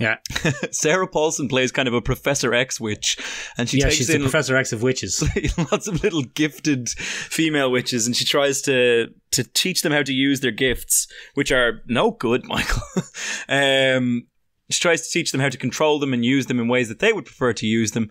Yeah, Sarah Paulson plays kind of a Professor X witch, and she yeah. takes She's in the Professor X of witches. lots of little gifted female witches, and she tries to to teach them how to use their gifts, which are no good, Michael. um, she tries to teach them how to control them and use them in ways that they would prefer to use them,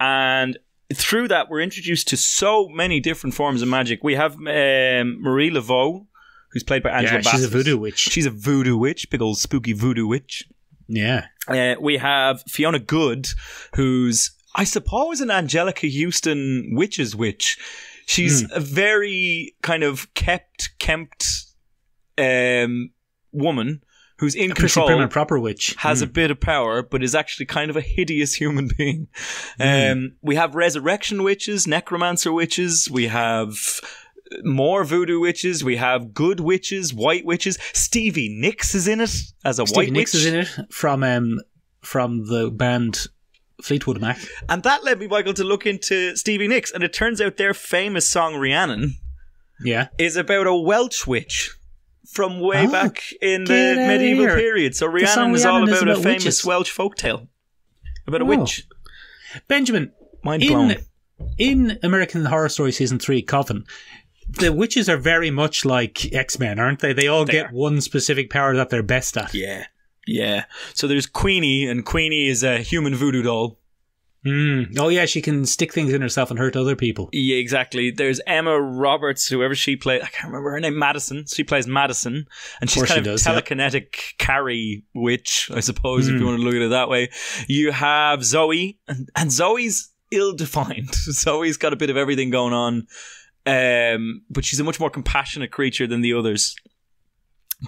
and through that, we're introduced to so many different forms of magic. We have um, Marie Laveau, who's played by Angela yeah, she's a voodoo witch. She's a voodoo witch, big old spooky voodoo witch. Yeah, Uh, we have Fiona Good, who's I suppose an Anjelica Huston witch's witch. She's Hmm. a very kind of kept, kempt um, woman who's in a prim control, and proper witch. has Mm. a bit of power, but is actually kind of a hideous human being. Hmm. Um, we have resurrection witches, necromancer witches. We have more voodoo witches. We have good witches, white witches. Stevie Nicks is in it as a Stevie white Nicks witch. is in it from um from the band Fleetwood Mac. And that led me, Michael, to look into Stevie Nicks. And it turns out their famous song, Rhiannon, Yeah, is about a Welsh witch from way Oh, back in the medieval period. So Rhiannon is all Rhiannon is about, a famous witches. Welsh folktale about a Oh. witch. Benjamin. Mind blown. In in American Horror Story season three, Coven, the witches are very much like X Men, aren't they? They all They get are. one specific power that they're best at. Yeah. Yeah. So there's Queenie, and Queenie is a human voodoo doll. Mm. Oh yeah, she can stick things in herself and hurt other people. Yeah, exactly. There's Emma Roberts, whoever she plays. I can't remember her name. Madison. She plays Madison, and she's kind she of does, yeah. telekinetic carry witch, I suppose, if Hmm. you want to look at it that way. You have Zoe, and, and Zoe's ill-defined. Zoe's got a bit of everything going on, um, but she's a much more compassionate creature than the others.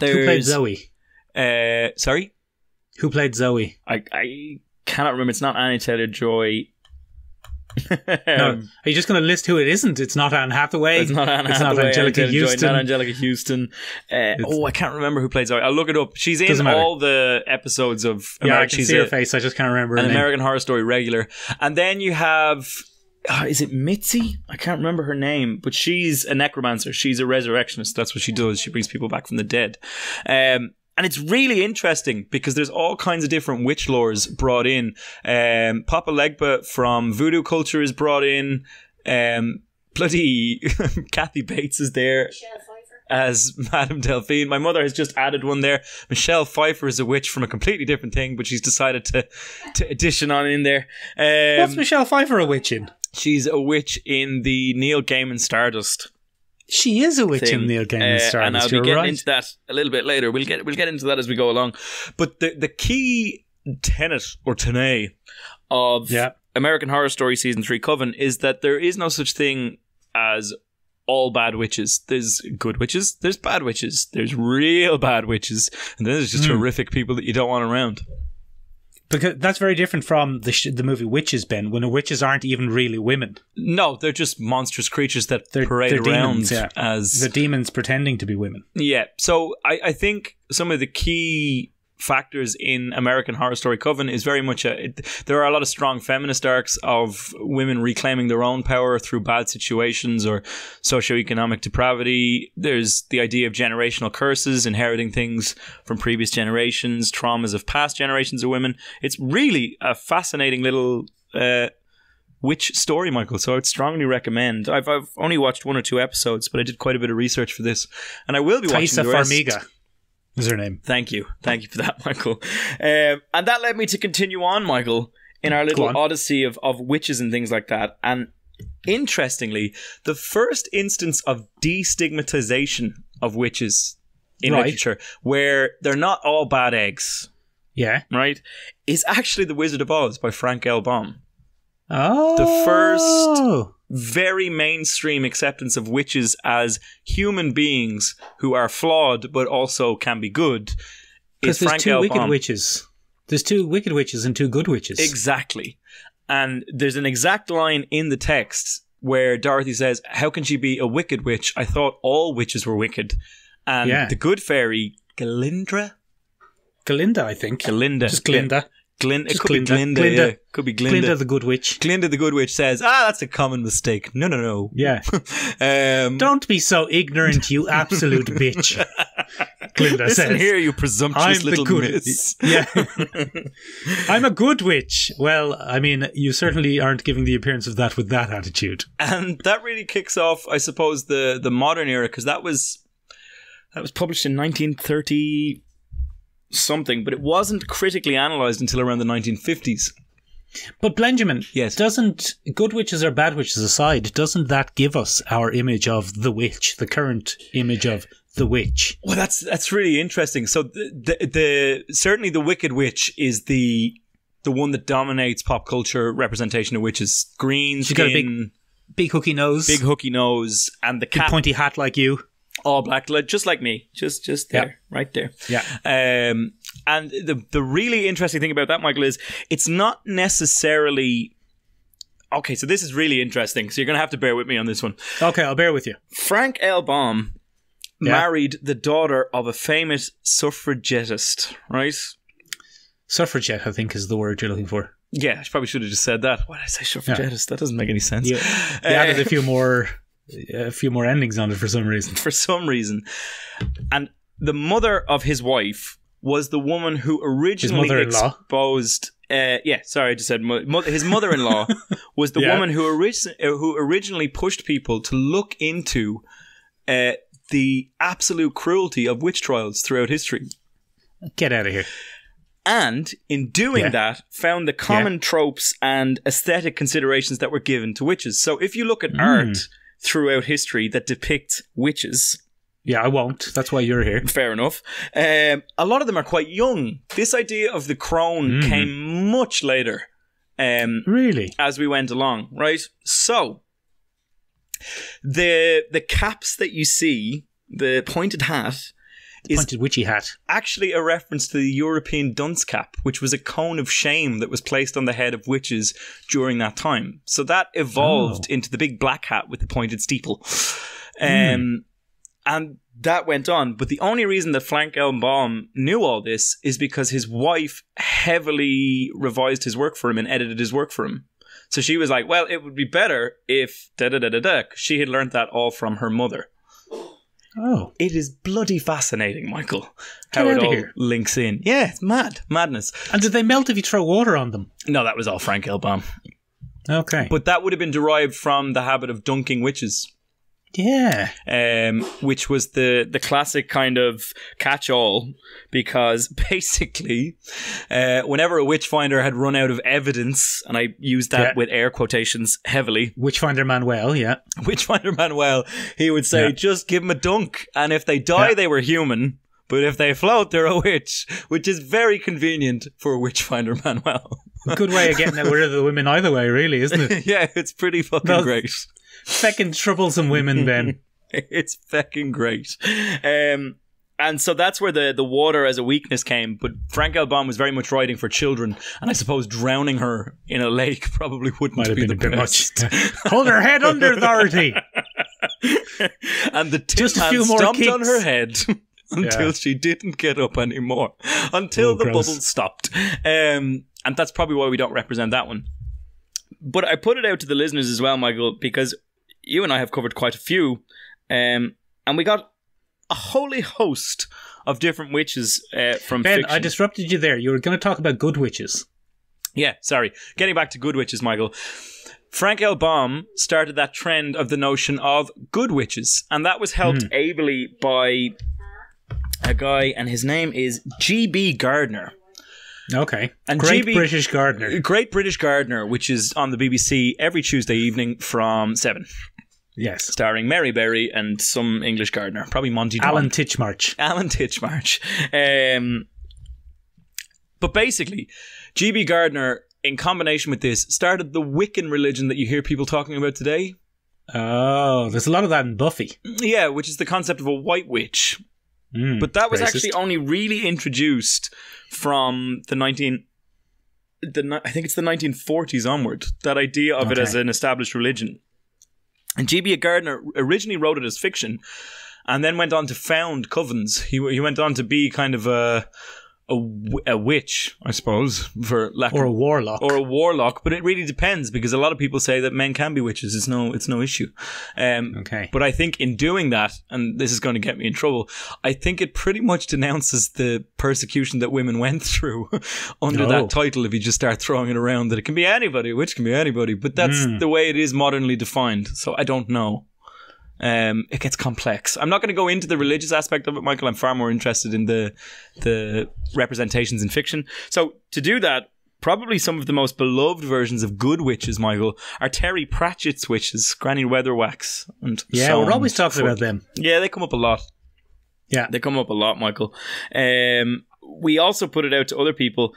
Who played Zoe? Uh, sorry, Who played Zoe? I I cannot remember. It's not Annie Taylor Joy. No, Um, are you just going to list who it isn't? It's not Anne Hathaway. It's not Anne It's not Hathaway, Anjelica Anne Taylor-Joy, Huston. not Anjelica Huston. Uh, oh, I can't remember who played Zoe. I'll look it up. She's in all the episodes of American, yeah, I can see her face. I just can't remember her an name. American Horror Story regular. And then you have. Ah, is it Mitzi? I can't remember her name, but she's a necromancer. She's a resurrectionist. That's what she does. She brings people back from the dead. Um, and it's really interesting because there's all kinds of different witch lores brought in. Um, Papa Legba from voodoo culture is brought in. Um, bloody Kathy Bates is there as Madame Delphine. My mother has just added one there. Michelle Pfeiffer is a witch from a completely different thing, but she's decided to to addition on in there. Um, What's Michelle Pfeiffer a witch in? She's a witch in the Neil Gaiman Stardust She is a witch thing. in Neil Gaiman's Uh, Stardust. and I'll be getting right. into that a little bit later. We'll get we'll get into that as we go along. But the the key tenet or tenet of Yeah. American Horror Story season three Coven is that there is no such thing as all bad witches. There's good witches. There's bad witches. There's real bad witches, and then there's just Hmm. horrific people that you don't want around. Because that's very different from the sh- the movie Witches, Ben, when the witches aren't even really women. No, they're just monstrous creatures that They're- parade they're around demons, yeah. as The demons pretending to be women. Yeah. So I, I think some of the key factors in American Horror Story Coven is very much a, it, there are a lot of strong feminist arcs of women reclaiming their own power through bad situations or socioeconomic depravity. There's the idea of generational curses, inheriting things from previous generations, traumas of past generations of women. It's really a fascinating little uh, witch story, Michael. So I'd strongly recommend. I've I've only watched one or two episodes, but I did quite a bit of research for this, and I will be watching Taissa the rest. Farmiga is her name. Thank you, thank you for that, Michael. Um, and that led me to continue on, Michael, in our little odyssey of of witches and things like that. And interestingly, the first instance of destigmatization of witches in Right. literature, where they're not all bad eggs, Yeah. right, is actually The Wizard of Oz by Frank L. Baum. Oh. The first- very mainstream acceptance of witches as human beings who are flawed but also can be good Because there's Frank two L. wicked Baum. witches. There's two wicked witches and two good witches. Exactly. And there's an exact line in the text where Dorothy says, How can she be a wicked witch? I thought all witches were wicked. And Yeah. the good fairy, Galindra? Galinda, I think. Galinda. Just Glinda. Glin- it Just could be Glinda. Glinda. Glinda. yeah. Could be Glinda, Glinda. the good witch. Glinda the good witch says, Ah, that's a common mistake. No, no, no. Yeah. Um, Don't be so ignorant, you absolute bitch. Glinda Listen says. here, you presumptuous I'm the little good. miss. Yeah. I'm a good witch. Well, I mean, you certainly aren't giving the appearance of that with that attitude. and that really kicks off, I suppose, the the modern era because that was that was published in 1930 something, but it wasn't critically analyzed until around the 1950s. But Benjamin, Yes. doesn't good witches or bad witches aside, doesn't that give us our image of the witch, the current image of the witch? Well, that's that's really interesting. So the the, the certainly the Wicked Witch is the the one that dominates pop culture representation of witches. Green She's got a big Big hooky nose, big hooky nose, and the cat pointy hat like you. All black, just like me, just just there, Yeah. right there. Yeah. Um, and the the really interesting thing about that, Michael, is it's not necessarily. Okay, so this is really interesting. So you're going to have to bear with me on this one. Okay, I'll bear with you. Frank L. Baum Yeah. married the daughter of a famous suffragettist, right? Suffragette, I think, is the word you're looking for. Yeah, I probably should have just said that. Why did I say suffragettist? That doesn't make any sense. You, Uh, you added a few more, a few more endings on it for some reason. for some reason. And the mother of his wife was the woman who originally exposed. Uh, yeah, sorry, I just said mo- mo- his mother-in-law was the Yeah. woman who, origi- uh, who originally pushed people to look into uh, the absolute cruelty of witch trials throughout history. Get out of here. And in doing Yeah. that, found the common tropes and aesthetic considerations that were given to witches. So if you look at Mm. art throughout history that depict witches, Yeah, I won't. That's why you're here. fair enough. Um, a lot of them are quite young. This idea of the crone Mhm. came much later um, Really? as we went along, right? So the the caps that you see, the pointed hat, is Pointed witchy hat. actually a reference to the European dunce cap, which was a cone of shame that was placed on the head of witches during that time. So that evolved Oh. into the big black hat with the pointed steeple. Um, And that went on. But the only reason that Frank L. Baum knew all this is because his wife heavily revised his work for him and edited his work for him. So she was like, well, it would be better if da da da da da. She had learned that all from her mother. Oh, It is bloody fascinating, Michael, Get how it all here. links in. Yeah, it's mad. Madness. and did they melt if you throw water on them? No, that was all Frank L. Baum. Okay, But that would have been derived from the habit of dunking witches. Yeah, um, which was the the classic kind of catch all because basically, uh, whenever a witchfinder had run out of evidence, and I use that Yeah. with air quotations heavily, Witchfinder Manuel. Yeah, witchfinder Manuel, he would say, Yeah. just give them a dunk, and if they die, Yeah. they were human. But if they float, they're a witch, which is very convenient for a witchfinder Manuel. good way of getting rid of the women either way, really, isn't it? yeah, it's pretty fucking No. great. Feckin' troublesome women, then. it's fucking great. Um, and so that's where the, the water as a weakness came. But Frank L. Was very much writing for children, and I suppose drowning her in a lake probably wouldn't Might have be been the a bit best. much. Hold her head under, Dorothy. and the tin Just a few more stomped on her head until Yeah. she didn't get up anymore, until Oh, the gross. bubbles stopped. Um, and that's probably why we don't represent that one. But I put it out to the listeners as well, Michael, because you and I have covered quite a few, um, and we got a holy host of different witches uh, from Ben, fiction. I disrupted you there. You were going to talk about good witches. Yeah, sorry. Getting back to good witches, Michael. Frank L. Baum started that trend of the notion of good witches, and that was helped Hmm. ably by a guy, and his name is G.B. Gardner. Okay. And Great GB British gardener. Great British Gardener, which is on the BBC every Tuesday evening from 7, Yes. starring Mary Berry and some English gardener, probably Monty Don. Alan Titchmarsh. Alan Titchmarsh. Um, but basically, G.B. Gardner, in combination with this, started the Wiccan religion that you hear people talking about today. Oh, there's a lot of that in Buffy. Yeah, which is the concept of a white witch. Mm, But that was racist. actually only really introduced from the 19 the I think it's the 1940s onward. That idea of it as an established religion. And G.B. Gardner originally wrote it as fiction, and then went on to found covens. He he went on to be kind of a a, w- a witch, I suppose, for lack or of a warlock. or a warlock, but it really depends because a lot of people say that men can be witches. It's no, it's no issue. Um, okay. but I think in doing that, and this is going to get me in trouble, I think it pretty much denounces the persecution that women went through under Oh. that title. If you just start throwing it around, that it can be anybody, which can be anybody, but that's Mm. the way it is modernly defined. So I don't know. Um, it gets complex. I'm not going to go into the religious aspect of it, Michael. I'm far more interested in the the representations in fiction. So to do that, probably some of the most beloved versions of good witches, Michael, are Terry Pratchett's witches, Granny Weatherwax, and yeah, so we're always talking about them. Yeah, they come up a lot. Yeah. They come up a lot, Michael. Um, we also put it out to other people.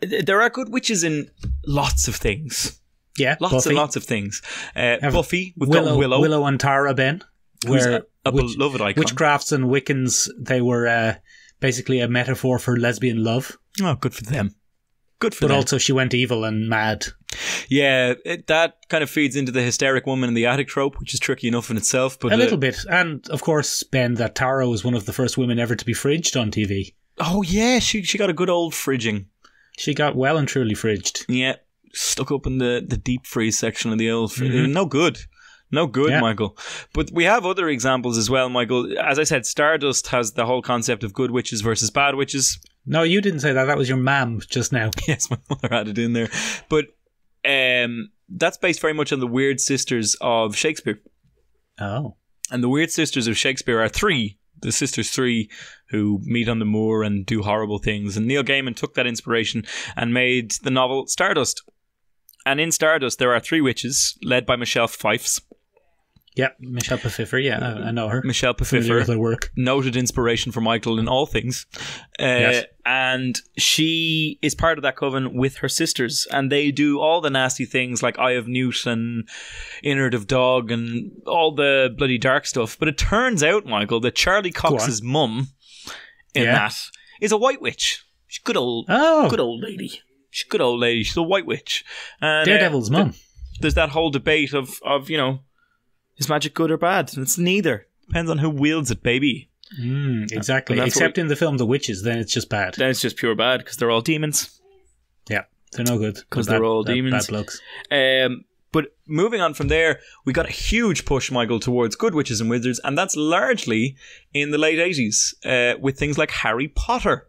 There are good witches in lots of things. Yeah. Lots Buffy. and lots of things. Uh, Buffy, we've Willow, got Willow, Willow and Tara, Ben. who's Where a, a witch- beloved icon. witchcrafts and Wiccans, they were uh, basically a metaphor for lesbian love. Oh, good for them. Good for But them. also, she went evil and mad. yeah, it, that kind of feeds into the hysteric woman in the attic trope, which is tricky enough in itself. But a uh, little bit. And, of course, Ben, that Tara was one of the first women ever to be fridged on TV. oh yeah, she she got a good old fridging. She got well and truly fridged. Yeah, stuck up in the, the deep freeze section of the old. Mhm. No good. No good, Yeah. Michael. But we have other examples as well, Michael. As I said, Stardust has the whole concept of good witches versus bad witches. No, you didn't say that. That was your mam just now. Yes, my mother had it in there. But um, that's based very much on the Weird Sisters of Shakespeare. Oh. And the Weird Sisters of Shakespeare are three. The sisters three who meet on the moor and do horrible things. And Neil Gaiman took that inspiration and made the novel Stardust. And in Stardust, there are three witches led by Michelle Pfeiffer. Yeah, Michelle Pfeiffer. Yeah, I, I know her. Michelle Pfeiffer, her work. noted inspiration for Michael in all things. Uh, Yes. And she is part of that coven with her sisters. And they do all the nasty things like Eye of Newt and Innard of Dog and all the bloody dark stuff. But it turns out, Michael, that Charlie Cox's mum in Yeah. that is a white witch. She's a good old, Oh, good old lady. She's good old lady. She's a white witch. And, uh, Daredevil's mum. there's that whole debate of of you know is magic good or bad it's neither depends on who wields it baby Mm, exactly. Except in the film The Witches, then it's just bad. then it's just pure bad because they're all demons Yeah, they're no good. 'Cause They're all bad- demons. Bad blokes. um But moving on from there, we got a huge push, Michael, towards good witches and wizards, and that's largely in the late 80s uh, with things like Harry Potter.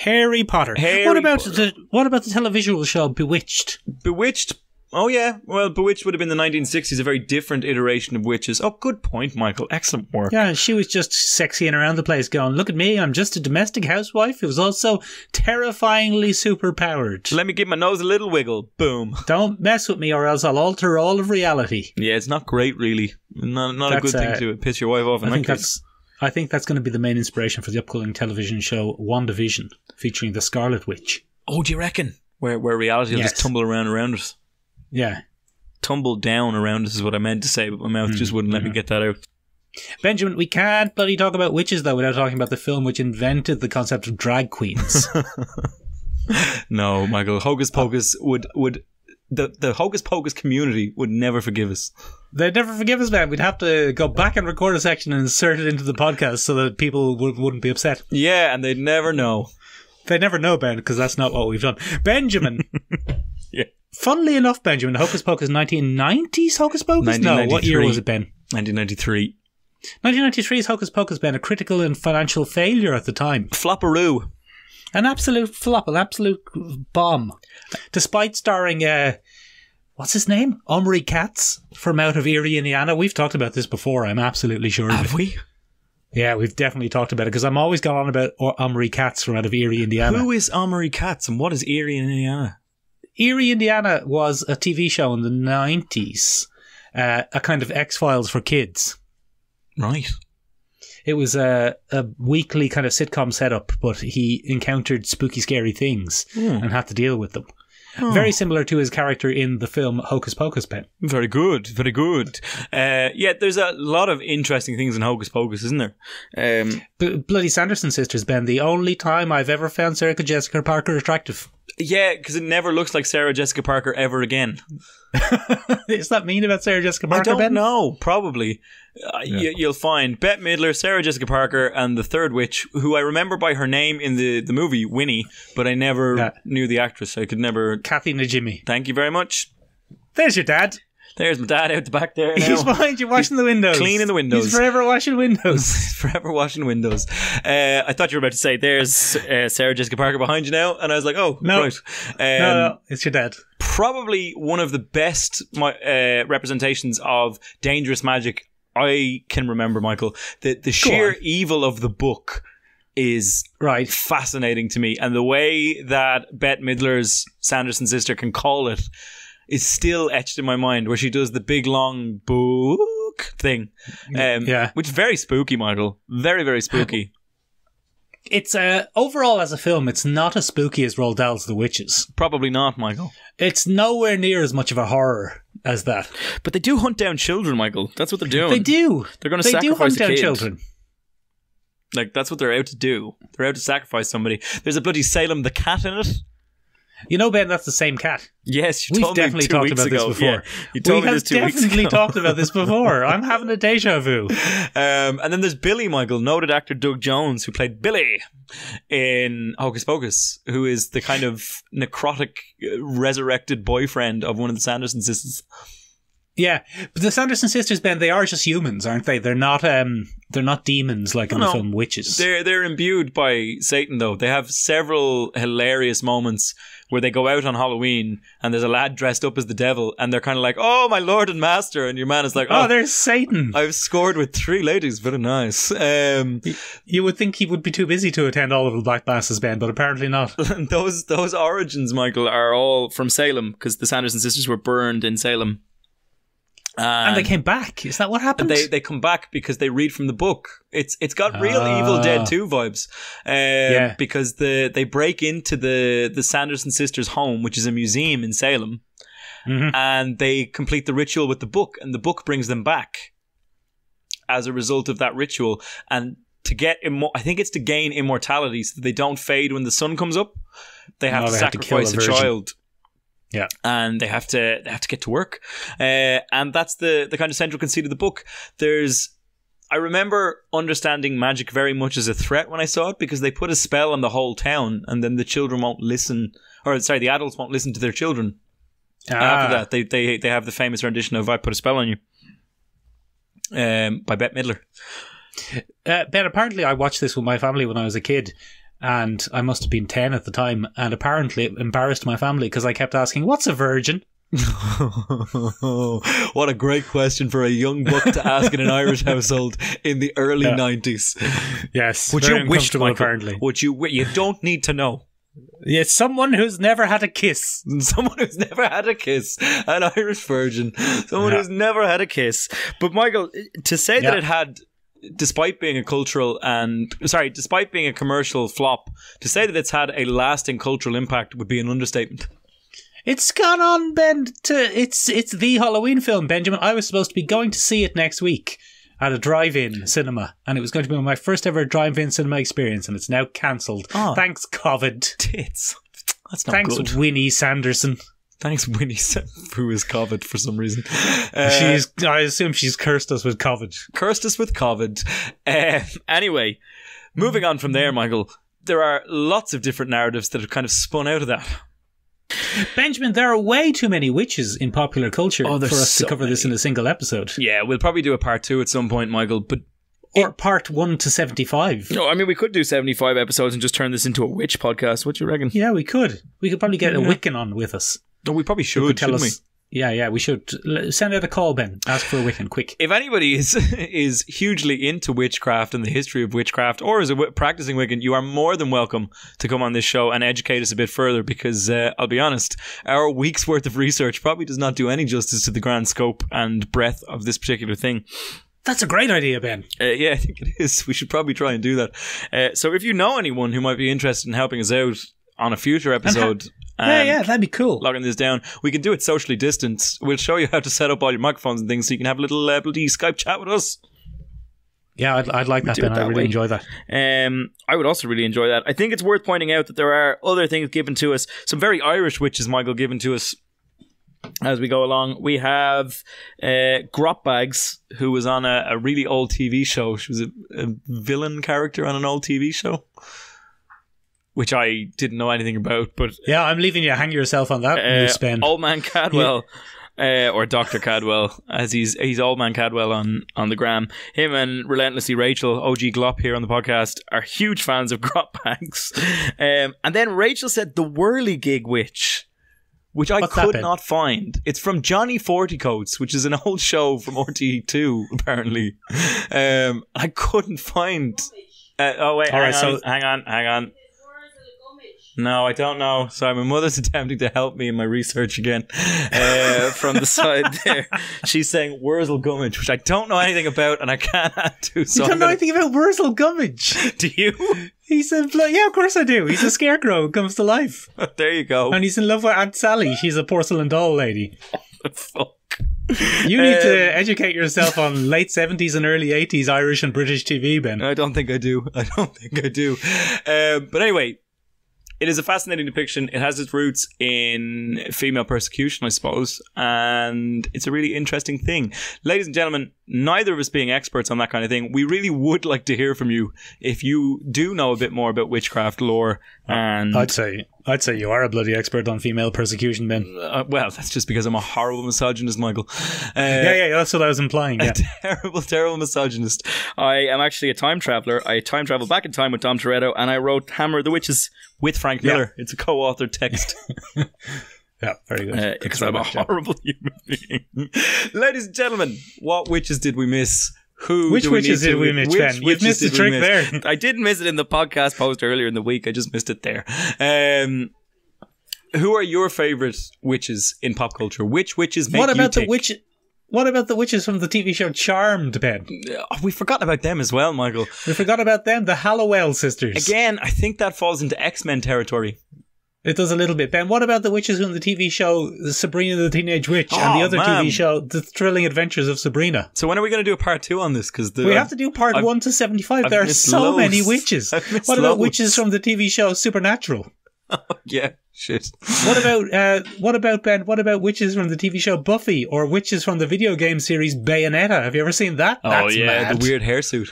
Harry Potter. Harry what about Potter. the what about the televisual show Bewitched? Bewitched. Oh, yeah. Well, Bewitched would have been the 1960s, a very different iteration of witches. Oh, good point, Michael. Excellent work. Yeah, she was just sexying around the place, going, "Look at me, I'm just a domestic housewife It who's also terrifyingly superpowered. Let me give my nose a little wiggle. Boom. Don't mess with me, or else I'll alter all of reality." Yeah, it's not great, really. Not, not a good thing uh, to piss your wife off. in I think case. that's I think that's going to be the main inspiration for the upcoming television show WandaVision, featuring the Scarlet Witch. Oh, do you reckon? Where where reality will Yes. just tumble around around us. Yeah, Tumble down around us is what I meant to say, but my mouth just hmm. wouldn't let me get that out. Benjamin, we can't bloody talk about witches though without talking about the film which invented the concept of drag queens. No, Michael, Hocus Pocus would would the the Hocus Pocus community would never forgive us. They'd never forgive us, man. We'd have to go back and record a section and insert it into the podcast so that people would, wouldn't be upset. Yeah, and they'd never know. They'd never know, Ben, because that's not what we've done. Benjamin. Yeah. Funnily enough, Benjamin, Hocus Pocus 1990s Hocus Pocus? No, what year was it, Ben? 1993. 1993's Hocus Pocus, Ben, a critical and financial failure at the time. Flopperoo. An absolute flop, an absolute bomb. Despite starring, uh, what's his name? Omri Katz from out of Erie, Indiana. We've talked about this before, I'm absolutely sure. Have we? Yeah, we've definitely talked about it because I'm always gone on about O- Omri Katz from out of Erie, Indiana. Who is Amory Katz and what is Erie in Indiana? Erie, Indiana was a TV show in the 90s, uh, a kind of X Files for kids. Right. It was a, a weekly kind of sitcom setup, but he encountered spooky, scary things and had to deal with them. Very similar to his character in the film Hocus Pocus, Ben. Very good, very good. Uh, yeah, there's a lot of interesting things in Hocus Pocus, isn't there? Um, B- Bloody Sanderson sisters, Ben. The only time I've ever found Sarah Jessica Parker attractive. yeah, because it never looks like Sarah Jessica Parker ever again. Is that mean about Sarah Jessica Parker, I don't Ben? know. Probably. Uh, you, you'll find Bette Midler, Sarah Jessica Parker, and the third witch, who I remember by her name in the, the movie, Winnie, but I never Yeah. knew the actress. So I could never. Kathy Najimy. Thank you very much. There's your dad. There's my dad out the back there. Now. He's behind you washing the windows. cleaning the windows. He's forever washing windows. He's forever washing windows. Uh, I thought you were about to say, "There's uh, Sarah Jessica Parker behind you now," and I was like, "Oh, No. right." Um, no, no, it's your dad. Probably one of the best uh, representations of dangerous magic I can remember, Michael. The the sheer evil of the book is Right. fascinating to me, and the way that Bette Midler's Sanderson sister can call it is still etched in my mind. Where she does the big long book thing, um, Yeah. which is very spooky, Michael. Very very spooky. It's uh, overall as a film, it's not as spooky as Roald Dahl's The Witches. Probably not, Michael. It's nowhere near as much of a horror as that. But they do hunt down children, Michael. That's what they're doing. They do. They're going to They do hunt down kid. children. Like that's what they're out to do. They're out to sacrifice somebody. There's a bloody Salem the cat in it. You know, Ben, that's the same cat. Yes, you We've told me definitely talked about this before. Yeah, you told we me have this two weeks definitely ago. talked about this before. I'm having a deja vu. Um, and then there's Billy Michael, noted actor Doug Jones, who played Billy in Hocus Pocus, who is the kind of necrotic, uh, resurrected boyfriend of one of the Sanderson sisters. Yeah, but the Sanderson sisters, Ben, they are just humans, aren't they? They're not. Um, they're not demons like in No, the no. film Witches. They're they're imbued by Satan though. They have several hilarious moments where they go out on Halloween and there's a lad dressed up as the devil and they're kind of like, "Oh, my lord and master," and your man is like, oh, "Oh, there's Satan. I've scored with three ladies. Very nice." Um, You would think he would be too busy to attend all of the Black Masses, Ben, but apparently not. those those origins, Michael, are all from Salem because the Sanderson sisters were burned in Salem. And they came back. Is that what happened? they they come back because they read from the book. It's it's got real Ah. Evil Dead 2 vibes. Um, Yeah. because the they break into the the Sanderson sisters' home, which is a museum in Salem, Mhm. and they complete the ritual with the book, and the book brings them back as a result of that ritual. And to get immo- I think it's to gain immortality, so that they don't fade when the sun comes up. They have No, to they have to sacrifice a a, child yeah. and they have to they have to get to work, uh, and that's the the kind of central conceit of the book. There's I remember understanding magic very much as a threat when I saw it because they put a spell on the whole town, and then the children won't listen, or sorry, the adults won't listen to their children. Ah. After that, they, they they have the famous rendition of "I Put a Spell on You" um, by Bette Midler. Uh, ben, apparently, I watched this with my family when I was a kid, and I must have been 10 at the time, and apparently it embarrassed my family because I kept asking, What's a virgin? what a great question for a young buck to ask in an Irish household in the early Yeah. nineties. Yes. Would you wish, Michael? apparently. Would you? You don't need to know. Yeah, someone who's never had a kiss. Someone who's never had a kiss, an Irish virgin, someone Yeah. who's never had a kiss. But Michael, to say that it had, despite being a cultural and sorry, despite being a commercial flop, to say that it's had a lasting cultural impact would be an understatement. It's gone on, Ben. To it's it's the Halloween film, Benjamin. I was supposed to be going to see it next week at a drive-in cinema, and it was going to be my first ever drive-in cinema experience, and it's now cancelled. Oh. Thanks, COVID. Tits. That's not Thanks, good. Winnie Sanderson. Thanks, Winnie, who is COVID for some reason. Uh, she's. I assume she's cursed us with COVID. cursed us with COVID. Uh, anyway, moving on from there, Michael, there are lots of different narratives that have kind of spun out of that. Benjamin, there are way too many witches in popular culture Oh, for us so to cover this in a single episode. Yeah, we'll probably do a part two at some point, Michael. But Or part one to seventy-five. no, I mean we could do seventy-five episodes and just turn this into a witch podcast. What do you reckon? Yeah, we could. We could probably get a Wiccan on with us. No, we probably should, tell us. Yeah, yeah, we should send out a call, Ben. Ask for a Wiccan, quick. If anybody is is hugely into witchcraft and the history of witchcraft, or is a practicing Wiccan, you are more than welcome to come on this show and educate us a bit further. Because uh, I'll be honest, our week's worth of research probably does not do any justice to the grand scope and breadth of this particular thing. That's a great idea, Ben. Uh, yeah, I think it is. We should probably try and do that. Uh, so if you know anyone who might be interested in helping us out on a future episode, yeah, um, yeah, that'd be cool. logging this down, we can do it socially distanced. We'll show you how to set up all your microphones and things so you can have a little uh, bloody Skype chat with us. Yeah, I'd, I'd like that, Ben. it I that really way. enjoy that. Um, I would also really enjoy that. I think it's worth pointing out that there are other things given to us. Some very Irish witches, Michael, given to us as we go along. We have uh, Grot Bags, who was on a, a really old TV show. She was a, a villain character on an old TV show, which I didn't know anything about. But Yeah, I'm leaving you hang yourself on that uh, Ben. Old Man Cadwell. Uh, or Doctor Cadwell, as he's he's Old Man Cadwell on on the gram. Him and relentlessly Rachel, OG Glop here on the podcast, are huge fans of Grot Bags. Um, and then Rachel said the Whirligig Witch, which I What's that, could not find. It's from Johnny Forty Coats, which is an old show from RT2, apparently. Um, I couldn't find. Uh, oh wait, All hang right, on, so- hang on, hang on. No, I don't know. Sorry, my mother's attempting to help me in my research again uh, from the side there. She's saying Wurzel Gummidge, which I don't know anything about and I can't add to. So you don't I'm know gonna- anything about Wurzel Gummidge. Do you? He's a yeah, of course I do. He's a scarecrow who comes to life, there you go. and he's in love with Aunt Sally. She's a porcelain doll lady. Fuck. You need to Um, educate yourself on late seventies and early eighties Irish and British TV, Ben. I don't think I do. I don't think I do. Um, but anyway, it is a fascinating depiction. It has its roots in female persecution, I suppose, and it's a really interesting thing. Ladies and gentlemen, neither of us being experts on that kind of thing, we really would like to hear from you if you do know a bit more about witchcraft lore. And I'd say I'd say you are a bloody expert on female persecution, Ben. uh, well, that's just because I'm a horrible misogynist, Michael. Uh, Yeah, yeah, that's what I was implying. Yeah. terrible, terrible misogynist. I am actually a time traveler. I time travel back in time with Dom Toretto, and I wrote Hammer the Witches with Frank Yeah. Miller. It's a co-authored text yeah, very good. because I'm a horrible human being. Ladies and gentlemen, what witches did we miss? Who Which do we witches did we miss, which Ben? You've missed the trick miss? there. I did miss it in the podcast post earlier in the week. I just missed it there. Um, who are your favorite witches in pop culture? Which witches make What about the witch? What about the witches from the TV show Charmed, Ben? Oh, we forgot about them as well, Michael. We forgot about them, the Halliwell sisters. Again, I think that falls into X Men territory. It does a little bit. Ben, what about the witches from the TV show Sabrina the Teenage Witch and Oh, the other man. TV show The Thrilling Adventures of Sabrina? So when are we going to do a part two on this? Because We have to do part I've- 1 to 75. There are so loads. many witches. What about loads. witches from the TV show Supernatural? Oh, Yeah, shit. What about uh, what about Ben? What about witches from the TV show Buffy or witches from the video game series Bayonetta? Have you ever seen that? Oh That's yeah, mad. the weird hairsuit.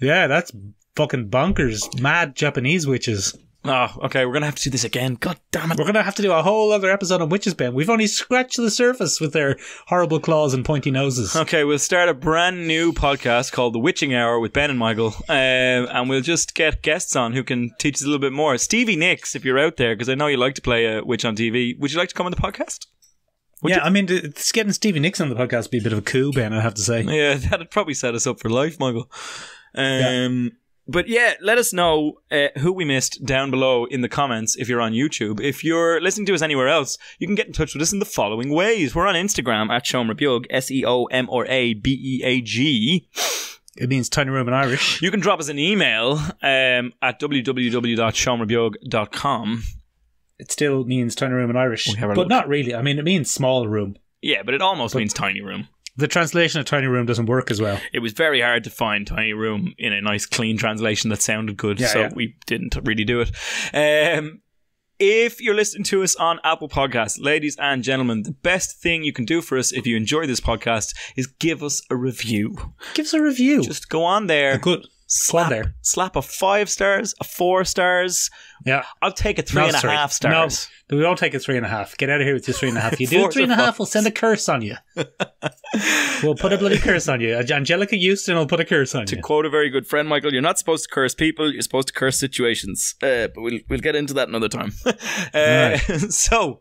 Yeah, that's fucking bonkers. Mad Japanese witches. Oh, okay. We're gonna have to do this again. God damn it. We're going to have to do a whole other episode on witches, Ben. We've only scratched the surface with their horrible claws and pointy noses. Okay, we'll start a brand new podcast called The Witching Hour with Ben and Michael, um, and we'll just get guests on who can teach us a little bit more. Stevie Nicks, if you're out there, because I know you like to play a witch on TV, would you like to come on the podcast? yeah, I mean, it's getting Stevie Nicks on the podcast would be a bit of a coup, Ben, I have to say. Yeah, that'd probably set us up for life, Michael. Um, But yeah, let us know uh, who we missed down below in the comments if you're on YouTube. If you're listening to us anywhere else, you can get in touch with us in the following ways. We're on Instagram at Seomrabeag, S E O M R A B E A G. It means tiny room in Irish. You can drop us an email um, at www.seomrabeag.com. It still means tiny room in Irish. We have a But look. not really. I mean, it means small room. Yeah, but it almost means tiny room. The translation of tiny room doesn't work as well. It was very hard to find tiny room in a nice clean translation that sounded good, Yeah, so yeah. we didn't really do it. Um, if you're listening to us on Apple Podcasts, ladies and gentlemen, the best thing you can do for us if you enjoy this podcast is give us a review. Give us a review. Just go on there, Good. Go on slap, there. slap a five stars, a four stars. Yeah. I'll take a three No, and a sorry. half stars. No, we won't take a three and a half. Get out of here with your three and a half. You do Fours three a or half, we'll send a curse on you. we'll put a bloody curse on you. Anjelica Huston will put a curse on To you. To quote a very good friend, Michael, you're not supposed to curse people. You're supposed to curse situations. Uh, but we'll we'll get into that another time. uh, Alright. So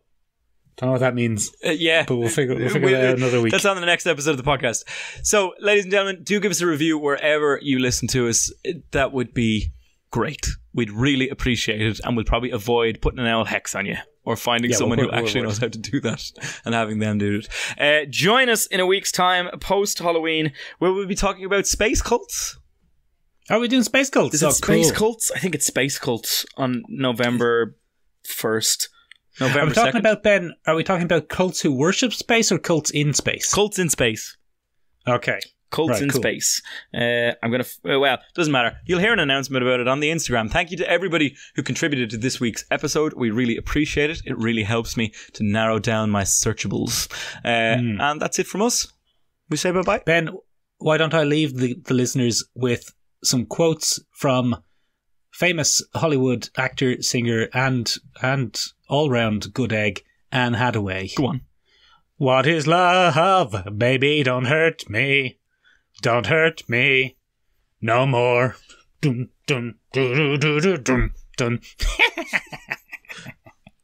Don't know what that means, uh, yeah, but we'll figure, we'll figure that out another week. That's on the next episode of the podcast. So, ladies and gentlemen, do give us a review wherever you listen to us. That would be great. We'd really appreciate it, and we'll probably avoid putting an L hex on you or finding Yeah, someone we'll who we'll actually avoid. knows how to do that and having them do it. Uh, join us in a week's time, post Halloween, where we'll be talking about space cults. Are we doing space cults? Is oh, it space cool. cults? I think it's space cults on November first. Are November we talking 2nd. about Ben? Are we talking about cults who worship space or cults in space? cults in space. okay. Cults Right, in cool. space. Uh, I'm gonna. F- uh, well, doesn't matter. You'll hear an announcement about it on the Instagram. Thank you to everybody who contributed to this week's episode. We really appreciate it. It really helps me to narrow down my searchables. Uh, Hmm. And that's it from us. We say bye bye. Ben, why don't I leave the, the listeners with some quotes from famous Hollywood actor, singer, and and all round good egg, Anne Hathaway. Go on. What is love? Baby, don't hurt me. Don't hurt me. No more. Dun, dun, dun, dun, dun, dun, dun.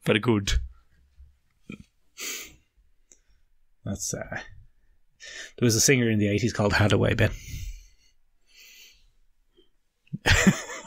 Very good. That's uh there was a singer in the eighties called Hathaway, Ben.